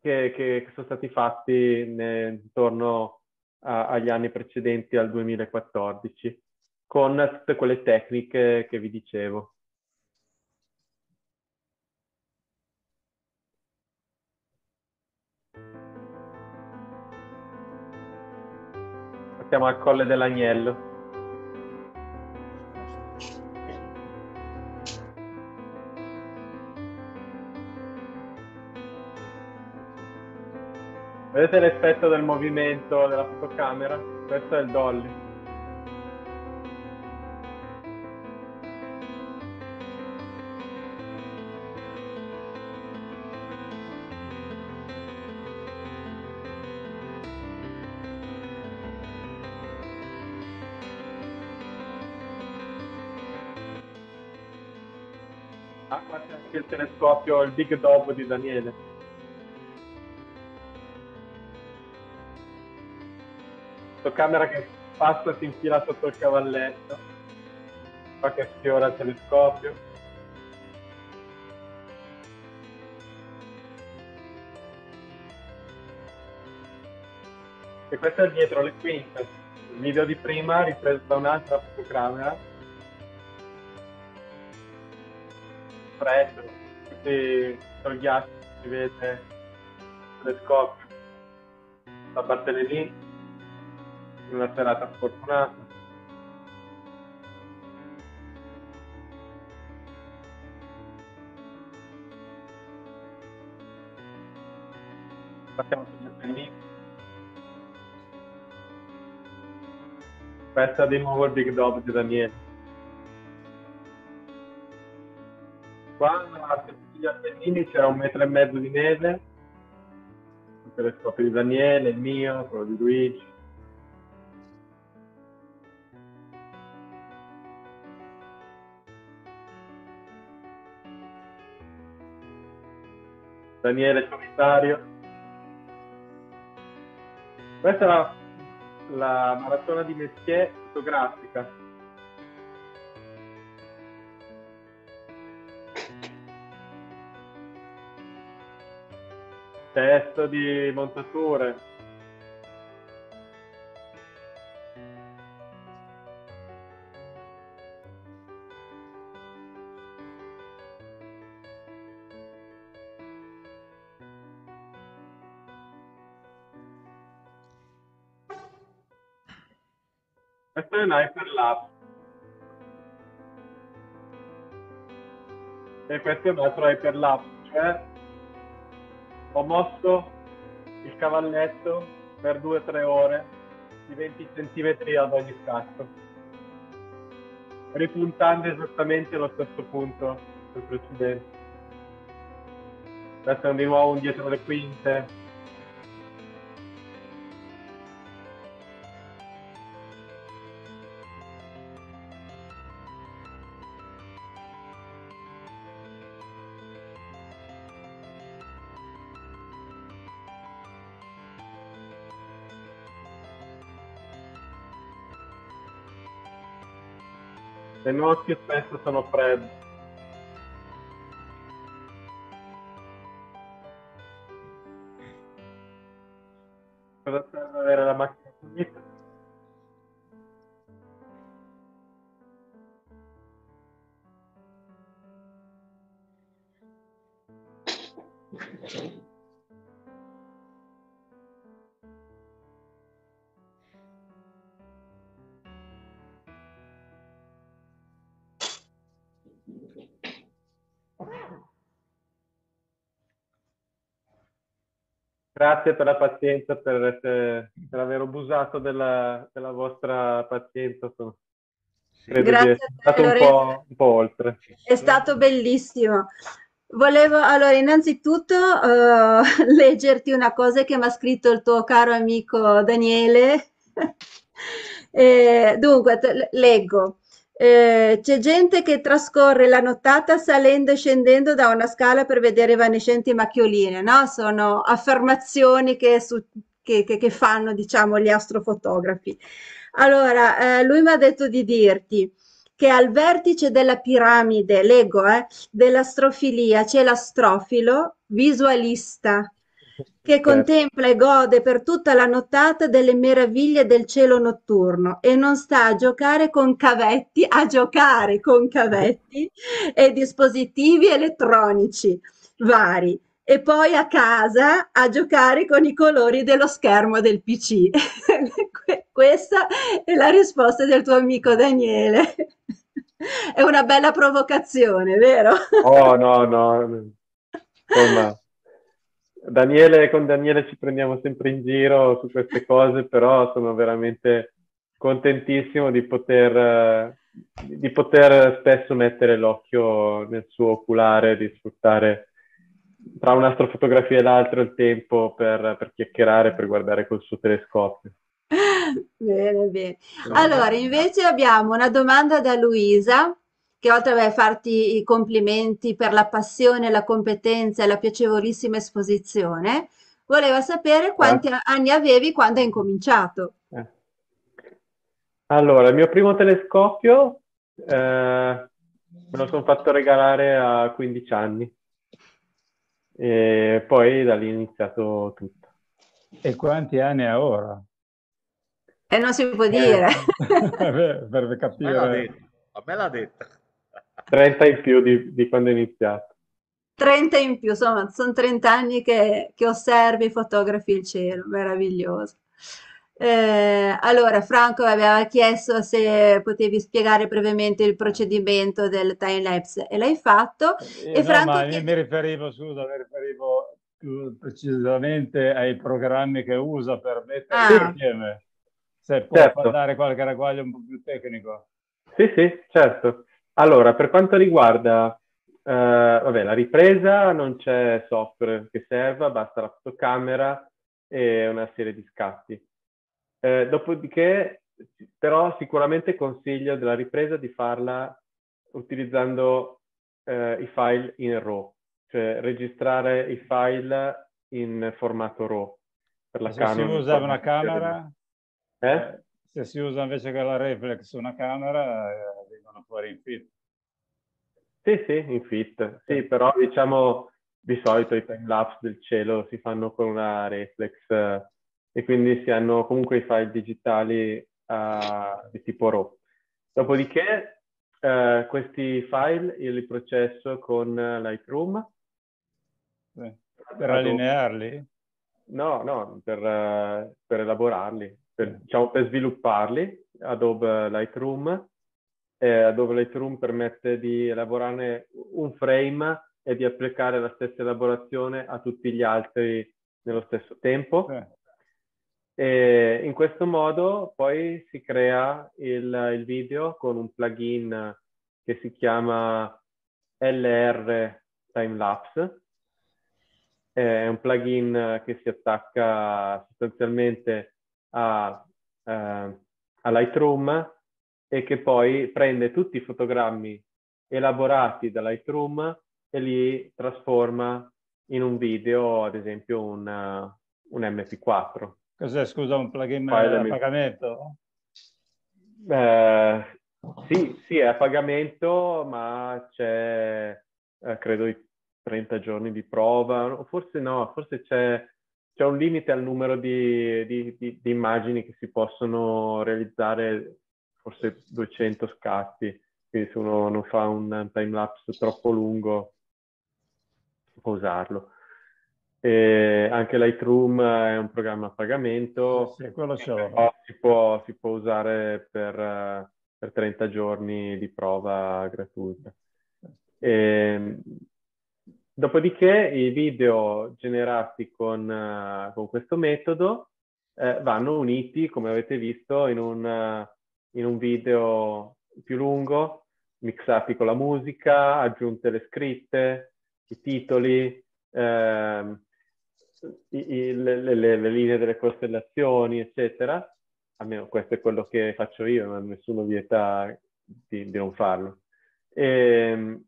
che, che, sono stati fatti ne, intorno a, agli anni precedenti al 2014, con tutte quelle tecniche che vi dicevo. Siamo al Colle dell'Agnello. Vedete l'effetto del movimento della fotocamera? Questo è il dolly. Ah, qua c'è anche il telescopio, il Big Dob di Daniele. Fotocamera che passa si infila sotto il cavalletto, fa che sfiora il telescopio. E questo è dietro le quinte. Il video di prima ripreso da un'altra fotocamera. Freddo, tutti sul ghiaccio si vede il telescopio. La battaglia lì una serata sfortunata. Passiamo sugli appendini. È di nuovo il Big Dog di Daniele. Qua sugli appendini c'era un metro e mezzo di neve, il telescopio di Daniele, il mio, quello di Luigi. Daniele Solitario. Questa è la, la maratona di Messier fotografica. Testo di montature. Un hyperlapse. E questo è un altro hyperlapse, cioè ho mosso il cavalletto per 2-3 ore di 20 cm ad ogni scatto, ripuntando esattamente allo stesso punto del precedente. Questo è nuovo un dietro le quinte, Le notti spesso sono fredde. Grazie per la pazienza, per, essere, per aver abusato della, della vostra pazienza. Sì. Grazie è stato un po', un po', oltre. È stato bellissimo. Volevo allora innanzitutto uh, [laughs] leggerti una cosa che mi ha scritto il tuo caro amico Daniele. [laughs] eh, dunque, leggo. Eh, c'è gente che trascorre la nottata salendo e scendendo da una scala per vedere evanescenti macchioline, no? Sono affermazioni che, su, che, che, che fanno, diciamo, gli astrofotografi. Allora, eh, lui mi ha detto di dirti che al vertice della piramide, leggo, eh, dell'astrofilia c'è l'astrofilo visualista che certo. contempla e gode per tutta la nottata delle meraviglie del cielo notturno e non sta a giocare con cavetti, a giocare con cavetti e dispositivi elettronici vari e poi a casa a giocare con i colori dello schermo del PC. [laughs] Questa è la risposta del tuo amico Daniele. [laughs] È una bella provocazione, vero? Oh no, no. Insomma, Daniele, con Daniele ci prendiamo sempre in giro su queste cose, però sono veramente contentissimo di poter, di poter spesso mettere l'occhio nel suo oculare, di sfruttare tra un'astrofotografia e l'altra il tempo per, per chiacchierare, per guardare col suo telescopio. [laughs] Bene, bene. Allora, invece abbiamo una domanda da Luisa, che oltre a farti i complimenti per la passione, la competenza e la piacevolissima esposizione, voleva sapere quanti eh. anni avevi quando hai incominciato. Eh. Allora, il mio primo telescopio eh, me lo sono fatto regalare a 15 anni e poi da lì è iniziato tutto. E quanti anni ha ora? E non si può dire. [laughs] Eh, per capire. A me l'ha detto. 30 in più di, di quando è iniziato. 30 in più, insomma, sono 30 anni che, che osservi, fotografi il cielo, meraviglioso. Eh, allora, Franco aveva chiesto se potevi spiegare brevemente il procedimento del time lapse e l'hai fatto. Eh, e no, Franco ma chiede... mi riferivo, scusa, mi riferivo più precisamente ai programmi che usa per mettere ah. insieme se può certo. dare qualche ragguaglio un po' più tecnico. Sì, sì, certo. Allora, per quanto riguarda eh, vabbè, la ripresa, non c'è software che serva, basta la fotocamera e una serie di scatti. Eh, dopodiché, però, sicuramente consiglio della ripresa di farla utilizzando eh, i file in RAW, cioè registrare i file in formato RAW. Per la se Canon, si usa una camera? Eh? eh? Se si usa invece che la reflex una camera, vengono fuori in fit. Sì, sì, in fit. Sì, però diciamo di solito i time lapse del cielo si fanno con una reflex eh, e quindi si hanno comunque i file digitali uh, di tipo RAW. Dopodiché uh, questi file io li processo con Lightroom. Per allinearli? No, no, per, uh, per elaborarli per, diciamo, per svilupparli, Adobe Lightroom. Eh, Adobe Lightroom permette di elaborare un frame e di applicare la stessa elaborazione a tutti gli altri nello stesso tempo. Eh. E in questo modo poi si crea il, il video con un plugin che si chiama LR Timelapse. È un plugin che si attacca sostanzialmente a, eh, a Lightroom e che poi prende tutti i fotogrammi elaborati da Lightroom e li trasforma in un video, ad esempio un, un MP4. Cos'è, scusa, un plugin a pagamento? Eh, sì, sì, è a pagamento, ma c'è, eh, credo, i 30 giorni di prova, forse no, forse c'è c'è un limite al numero di, di, di, di, immagini che si possono realizzare, forse 200 scatti, quindi se uno non fa un time lapse troppo lungo può usarlo. E anche Lightroom è un programma a pagamento, sì, si può, si può usare per, per 30 giorni di prova gratuita. E, Dopodiché i video generati con, con questo metodo uh, vanno uniti, come avete visto, in un, in un, video più lungo, mixati con la musica, aggiunte le scritte, i titoli, ehm, i, i, le, le, le, linee delle costellazioni, eccetera. Almeno questo è quello che faccio io, ma nessuno vieta di, di non farlo. E, ehm,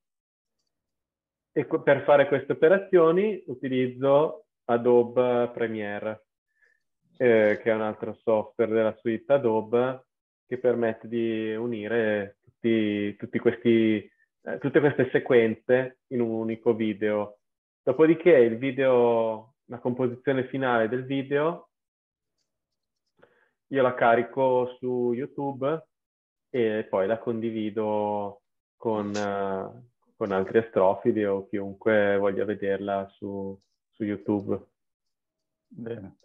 e per fare queste operazioni utilizzo Adobe Premiere, eh, che è un altro software della suite Adobe che permette di unire tutti, tutti questi, eh, tutte queste sequenze in un unico video. Dopodiché il video, la composizione finale del video, io la carico su YouTube e poi la condivido con, uh, con altri astrofidi o chiunque voglia vederla su, su YouTube. Bene.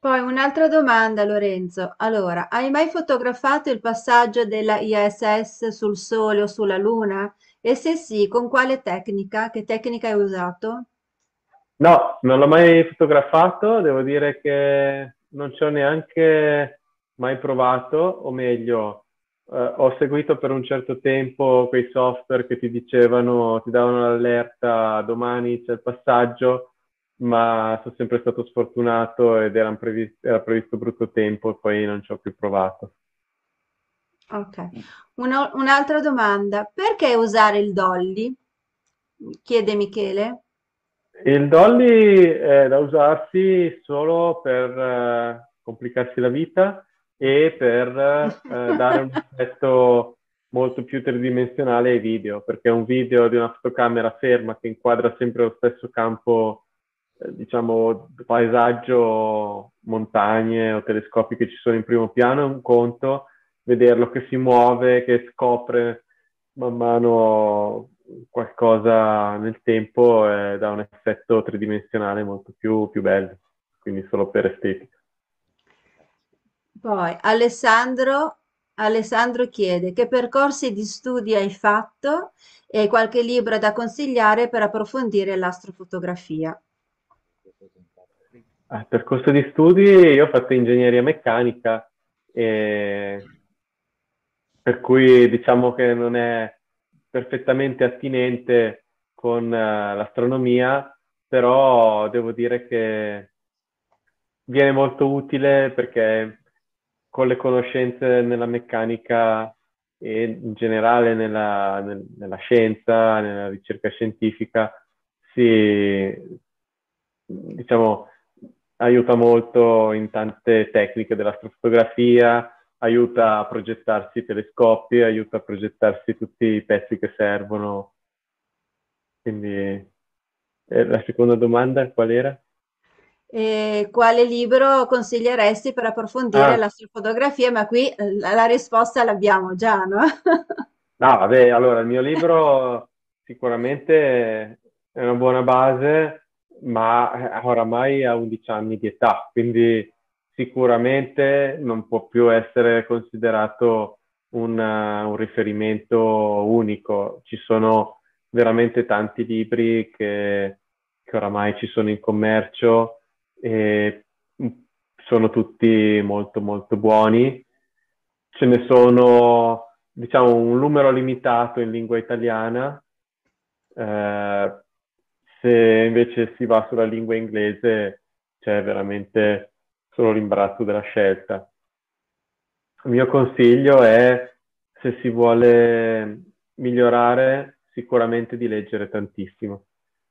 Poi un'altra domanda, Lorenzo. Allora, hai mai fotografato il passaggio della ISS sul Sole o sulla Luna? E se sì, con quale tecnica? Che tecnica hai usato? No, non l'ho mai fotografato, devo dire che non ci ho neanche mai provato, o meglio, eh, ho seguito per un certo tempo quei software che ti dicevano, ti davano l'allerta, domani c'è il passaggio, ma sono sempre stato sfortunato ed era previsto, era previsto brutto tempo e poi non ci ho più provato. Ok, Una, un'altra domanda, perché usare il dolly? Chiede Michele. Il dolly è da usarsi solo per eh, complicarsi la vita e per eh, dare un [laughs] effetto molto più tridimensionale ai video, perché un video di una fotocamera ferma che inquadra sempre lo stesso campo diciamo, paesaggio, montagne o telescopi che ci sono in primo piano è un conto, vederlo che si muove, che scopre man mano qualcosa nel tempo eh, dà un effetto tridimensionale molto più, più bello, quindi solo per estetica. Poi Alessandro, Alessandro chiede che percorsi di studi hai fatto e qualche libro da consigliare per approfondire l'astrofotografia. Ah, percorso di studi, io ho fatto ingegneria meccanica, e... per cui diciamo che non è perfettamente attinente con uh, l'astronomia, però devo dire che viene molto utile perché con le conoscenze nella meccanica e in generale nella, nel, nella scienza, nella ricerca scientifica, si, diciamo, aiuta molto in tante tecniche dell'astrofotografia, aiuta a progettarsi i telescopi, aiuta a progettarsi tutti i pezzi che servono. Quindi eh, la seconda domanda qual era? E quale libro consiglieresti per approfondire ah. l'astrofotografia? Ma qui eh, la, la risposta l'abbiamo già, no? [laughs] no, vabbè, allora il mio libro sicuramente è una buona base, ma oramai ha 11 anni di età, quindi sicuramente non può più essere considerato un, un riferimento unico. Ci sono veramente tanti libri che, che oramai ci sono in commercio e sono tutti molto molto buoni. Ce ne sono diciamo un numero limitato in lingua italiana. Eh, se invece si va sulla lingua inglese c'è veramente solo l'imbarazzo della scelta. Il mio consiglio è, se si vuole migliorare, sicuramente di leggere tantissimo.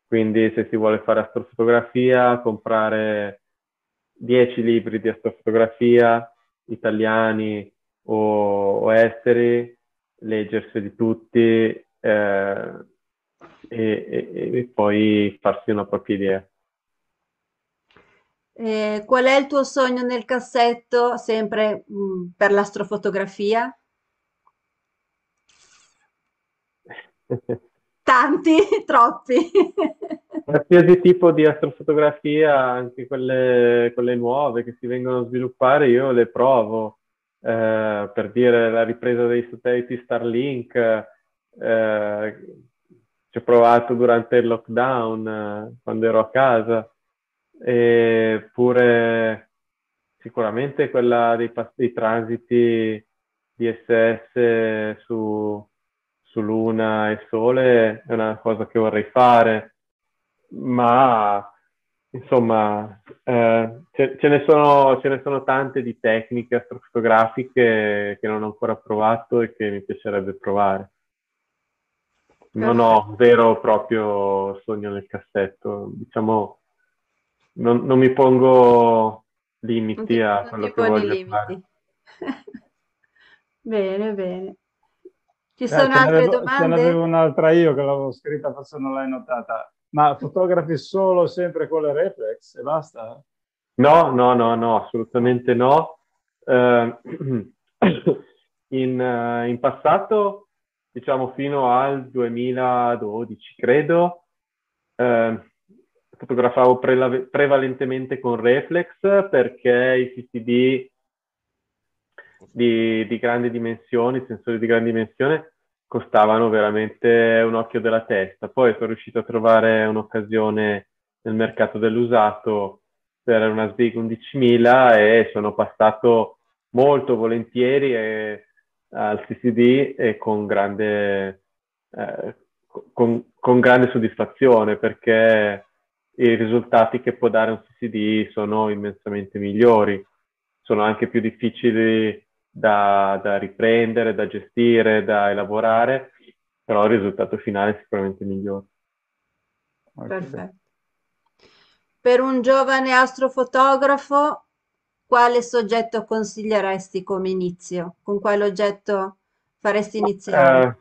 Quindi se si vuole fare astrofotografia, comprare 10 libri di astrofotografia italiani o, o esteri, leggerseli tutti eh, e, e, e poi farsi una propria idea. Eh, qual è il tuo sogno nel cassetto, sempre mh, mm, per l'astrofotografia? [laughs] Tanti, [laughs] troppi. [laughs] Qualsiasi tipo di astrofotografia, anche quelle, quelle, nuove che si vengono a sviluppare, io le provo. Eh, per dire la ripresa dei satelliti Starlink, eh, ci ho provato durante il lockdown, eh, quando ero a casa, eppure sicuramente quella dei, dei transiti DSS su su Luna e Sole è una cosa che vorrei fare, ma insomma, eh, ce, ce, ne sono, ce, ne sono, tante di tecniche astrofotografiche che non ho ancora provato e che mi piacerebbe provare. Non ho vero proprio sogno nel cassetto, diciamo, non, non mi pongo limiti ti, a quello che voglio limiti. fare. [laughs] bene, bene. Ci eh, sono altre avevo, domande? Ce n'avevo un'altra io che l'avevo scritta, forse non l'hai notata. Ma fotografi solo sempre con le reflex e basta? No, no, no, no, assolutamente no. Uh, [clears throat] in, uh, in, passato, diciamo fino al 2012, credo, uh, fotografavo pre- prevalentemente con reflex perché i CCD di, di grandi dimensioni, sensori di grande dimensione, costavano veramente un occhio della testa. Poi sono riuscito a trovare un'occasione nel mercato dell'usato per una SBIG 11.000 e sono passato molto volentieri e, al CCD e con grande, eh, con, con grande soddisfazione perché i risultati che può dare un CCD sono immensamente migliori, sono anche più difficili da, da riprendere, da gestire, da elaborare, però il risultato finale è sicuramente migliore. Perfetto. Per un giovane astrofotografo, quale soggetto consiglieresti come inizio? Con quale oggetto faresti iniziare?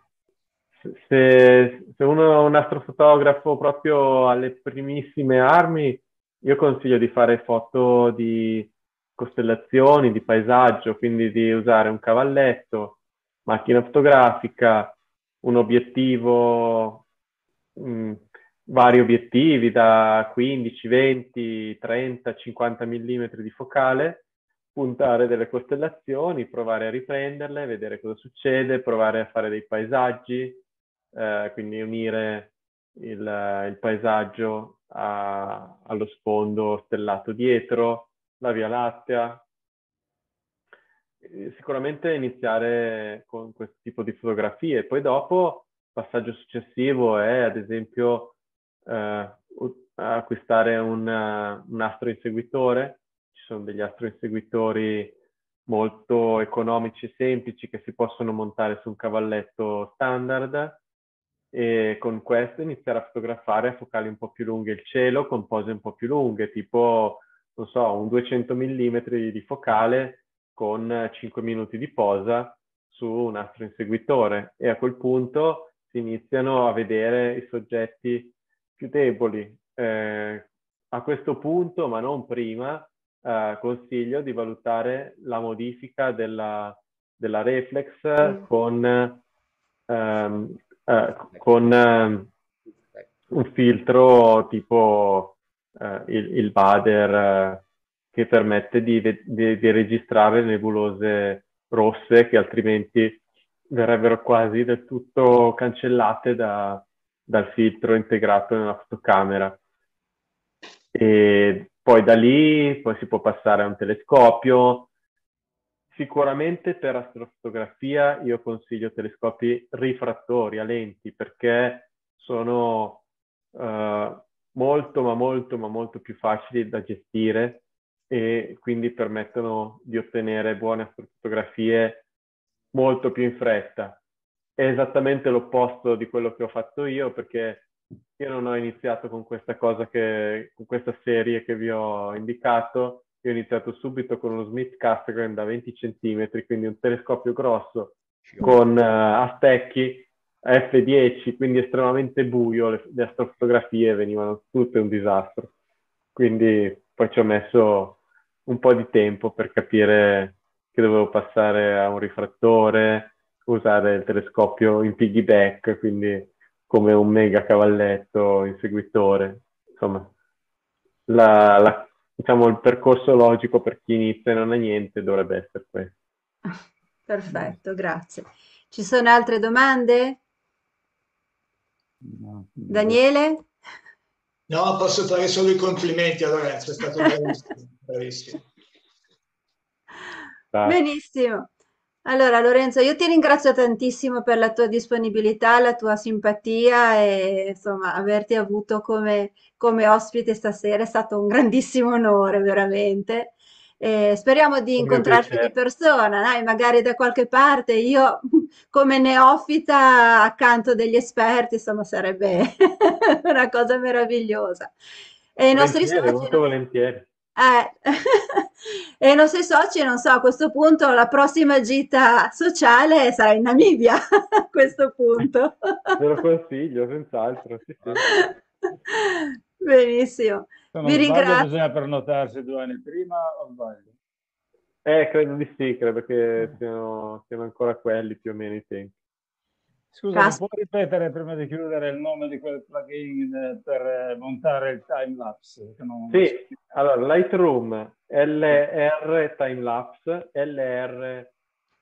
Uh, se, se, uno è un astrofotografo proprio alle primissime armi, io consiglio di fare foto di costellazioni, di paesaggio, quindi di usare un cavalletto, macchina fotografica, un obiettivo, mh, mm, vari obiettivi da 15, 20, 30, 50 mm di focale, puntare delle costellazioni, provare a riprenderle, vedere cosa succede, provare a fare dei paesaggi, eh, quindi unire il, il paesaggio a, allo sfondo stellato dietro, la Via Lattea. Sicuramente iniziare con questo tipo di fotografie. Poi dopo, il passaggio successivo è ad esempio acquistare un, un astro inseguitore. Ci sono degli astro inseguitori molto economici e semplici che si possono montare su un cavalletto standard e con questo iniziare a fotografare a focali un po' più lunghe il cielo con pose un po' più lunghe, tipo non so, un 200 mm di focale con 5 minuti di posa su un astro inseguitore e a quel punto si iniziano a vedere i soggetti più deboli. Eh, a questo punto, ma non prima, eh, consiglio di valutare la modifica della, della reflex mm. con, ehm, eh, con ehm, un filtro tipo eh, il, il Bader eh, che permette di, di, di, registrare nebulose rosse che altrimenti verrebbero quasi del tutto cancellate da, dal filtro integrato nella fotocamera. E poi da lì poi si può passare a un telescopio. Sicuramente per astrofotografia io consiglio telescopi rifrattori a lenti perché sono uh, molto, ma molto, ma molto più facili da gestire e quindi permettono di ottenere buone fotografie molto più in fretta. È esattamente l'opposto di quello che ho fatto io perché io non ho iniziato con questa cosa che, con questa serie che vi ho indicato, io ho iniziato subito con uno Smith Cassegrain da 20 cm, quindi un telescopio grosso con uh, a specchi F10, quindi estremamente buio, le, le astrofotografie venivano tutte un disastro. Quindi poi ci ho messo un po' di tempo per capire che dovevo passare a un rifrattore, usare il telescopio in piggyback, quindi come un mega cavalletto inseguitore. Insomma, la, la, diciamo, il percorso logico per chi inizia e non ha niente dovrebbe essere questo. [laughs] Perfetto, grazie. Ci sono altre domande? Daniele? No, posso fare solo i complimenti a Lorenzo, è stato bravissimo. [laughs] bravissimo. Benissimo. Allora, Lorenzo, io ti ringrazio tantissimo per la tua disponibilità, la tua simpatia e insomma averti avuto come, come ospite stasera è stato un grandissimo onore, veramente. E speriamo di incontrarci di persona, dai, magari da qualche parte. Io, [laughs] come neofita, accanto degli esperti, insomma, sarebbe [laughs] una cosa meravigliosa. E i nostri soci. Molto volentieri. Eh, [laughs] [laughs] e i nostri soci, non so, a questo punto la prossima gita sociale sarà in Namibia, [laughs] a questo punto. Ve lo consiglio, [laughs] senz'altro. Sì, sì. Benissimo. Vi ringrazio. Bisogna prenotarsi due anni prima o sbaglio? Eh, credo di sì, credo che siano, siano ancora quelli più o meno i tempi. Scusa, Caspita. puoi ripetere prima di chiudere il nome di quel plugin eh, per eh, montare il timelapse? Non... Sì, allora Lightroom LR timelapse, LR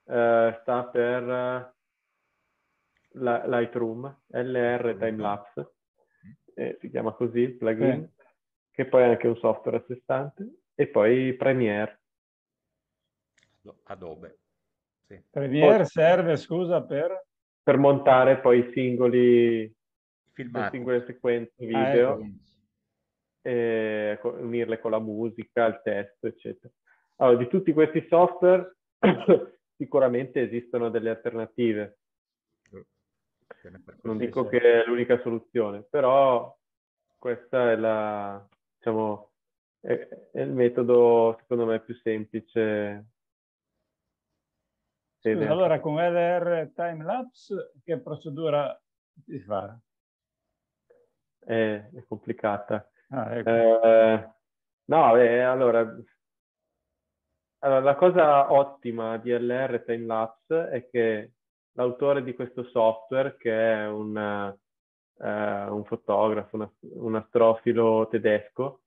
eh, sta per uh, Lightroom, LR timelapse, eh, si chiama così il plugin, sì. che poi è anche un software a sé stante, e poi Premiere. Adobe. Sì. Premiere poi... serve, scusa, per per montare poi i singoli le singole sequenze video ah, e unirle con la musica, il testo, eccetera. Allora, di tutti questi software [coughs] sicuramente esistono delle alternative. Non dico che è l'unica soluzione, però questa è la, diciamo, è, è il metodo secondo me più semplice Scusa, allora con LR Timelapse che procedura si fa? È, è complicata. Ah, ecco. eh, no, eh, allora, allora, la cosa ottima di LR Timelapse è che l'autore di questo software, che è un, uh, un fotografo, una, un astrofilo tedesco,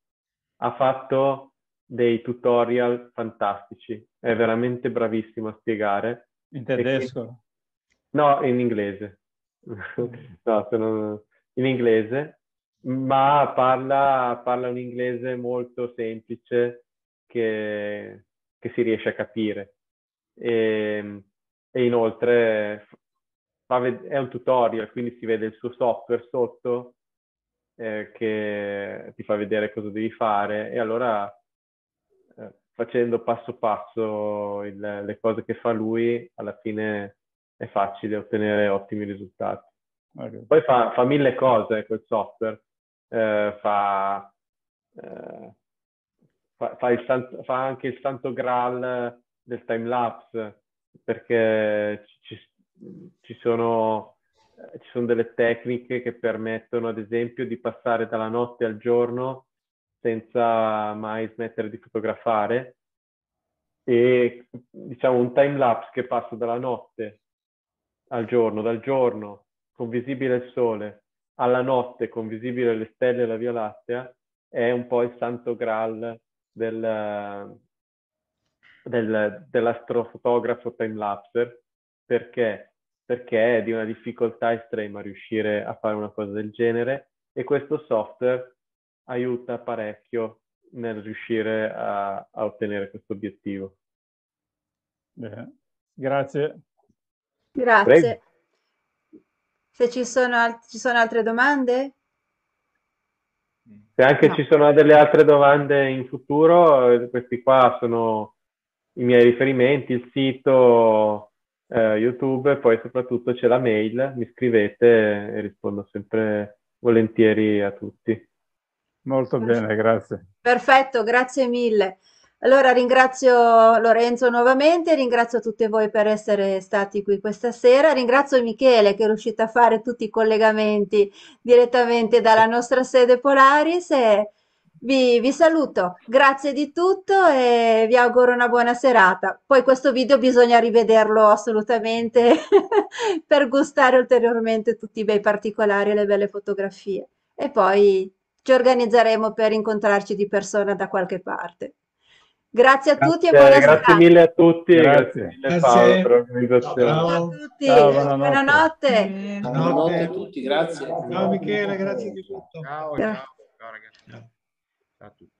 ha fatto dei tutorial fantastici, è veramente bravissimo a spiegare in tedesco? No, in inglese. [laughs] no, sono in inglese, ma parla, parla un inglese molto semplice che, che si riesce a capire. E, e inoltre è un tutorial, quindi si vede il suo software sotto eh, che ti fa vedere cosa devi fare e allora facendo passo passo il, le cose che fa lui, alla fine è facile ottenere ottimi risultati. Okay. Poi fa, fa, mille cose quel software, eh, fa, eh, fa, fa, santo, fa, anche il santo graal del time lapse perché ci, ci, sono, ci sono delle tecniche che permettono ad esempio di passare dalla notte al giorno senza mai smettere di fotografare. E diciamo un time lapse che passa dalla notte al giorno, dal giorno con visibile il sole alla notte con visibile le stelle e la Via Lattea è un po' il santo graal del, del, dell'astrofotografo time lapser perché? perché è di una difficoltà estrema riuscire a fare una cosa del genere. E questo software aiuta parecchio nel riuscire a, a ottenere questo obiettivo. Bene. Grazie. Grazie. Prego. Se ci sono, ci sono altre domande? Se anche no. ci sono delle altre domande in futuro, questi qua sono i miei riferimenti, il sito, eh, YouTube e poi soprattutto c'è la mail, mi scrivete e rispondo sempre volentieri a tutti. Molto bene, grazie. Perfetto, grazie mille. Allora ringrazio Lorenzo nuovamente, ringrazio tutti voi per essere stati qui questa sera, ringrazio Michele che è riuscito a fare tutti i collegamenti direttamente dalla nostra sede Polaris e vi, vi saluto, grazie di tutto e vi auguro una buona serata. Poi questo video bisogna rivederlo assolutamente [laughs] per gustare ulteriormente tutti i bei particolari e le belle fotografie e poi ci organizzeremo per incontrarci di persona da qualche parte. Grazie a grazie, tutti e buona Grazie serata. mille a tutti grazie. grazie mille Paolo per l'organizzazione. Ciao a tutti, Ciao, buonanotte. Buonanotte. buonanotte. a tutti, grazie. Ciao Michele, grazie di tutto. Ciao, ciao, ciao ragazzi. Ciao a tutti.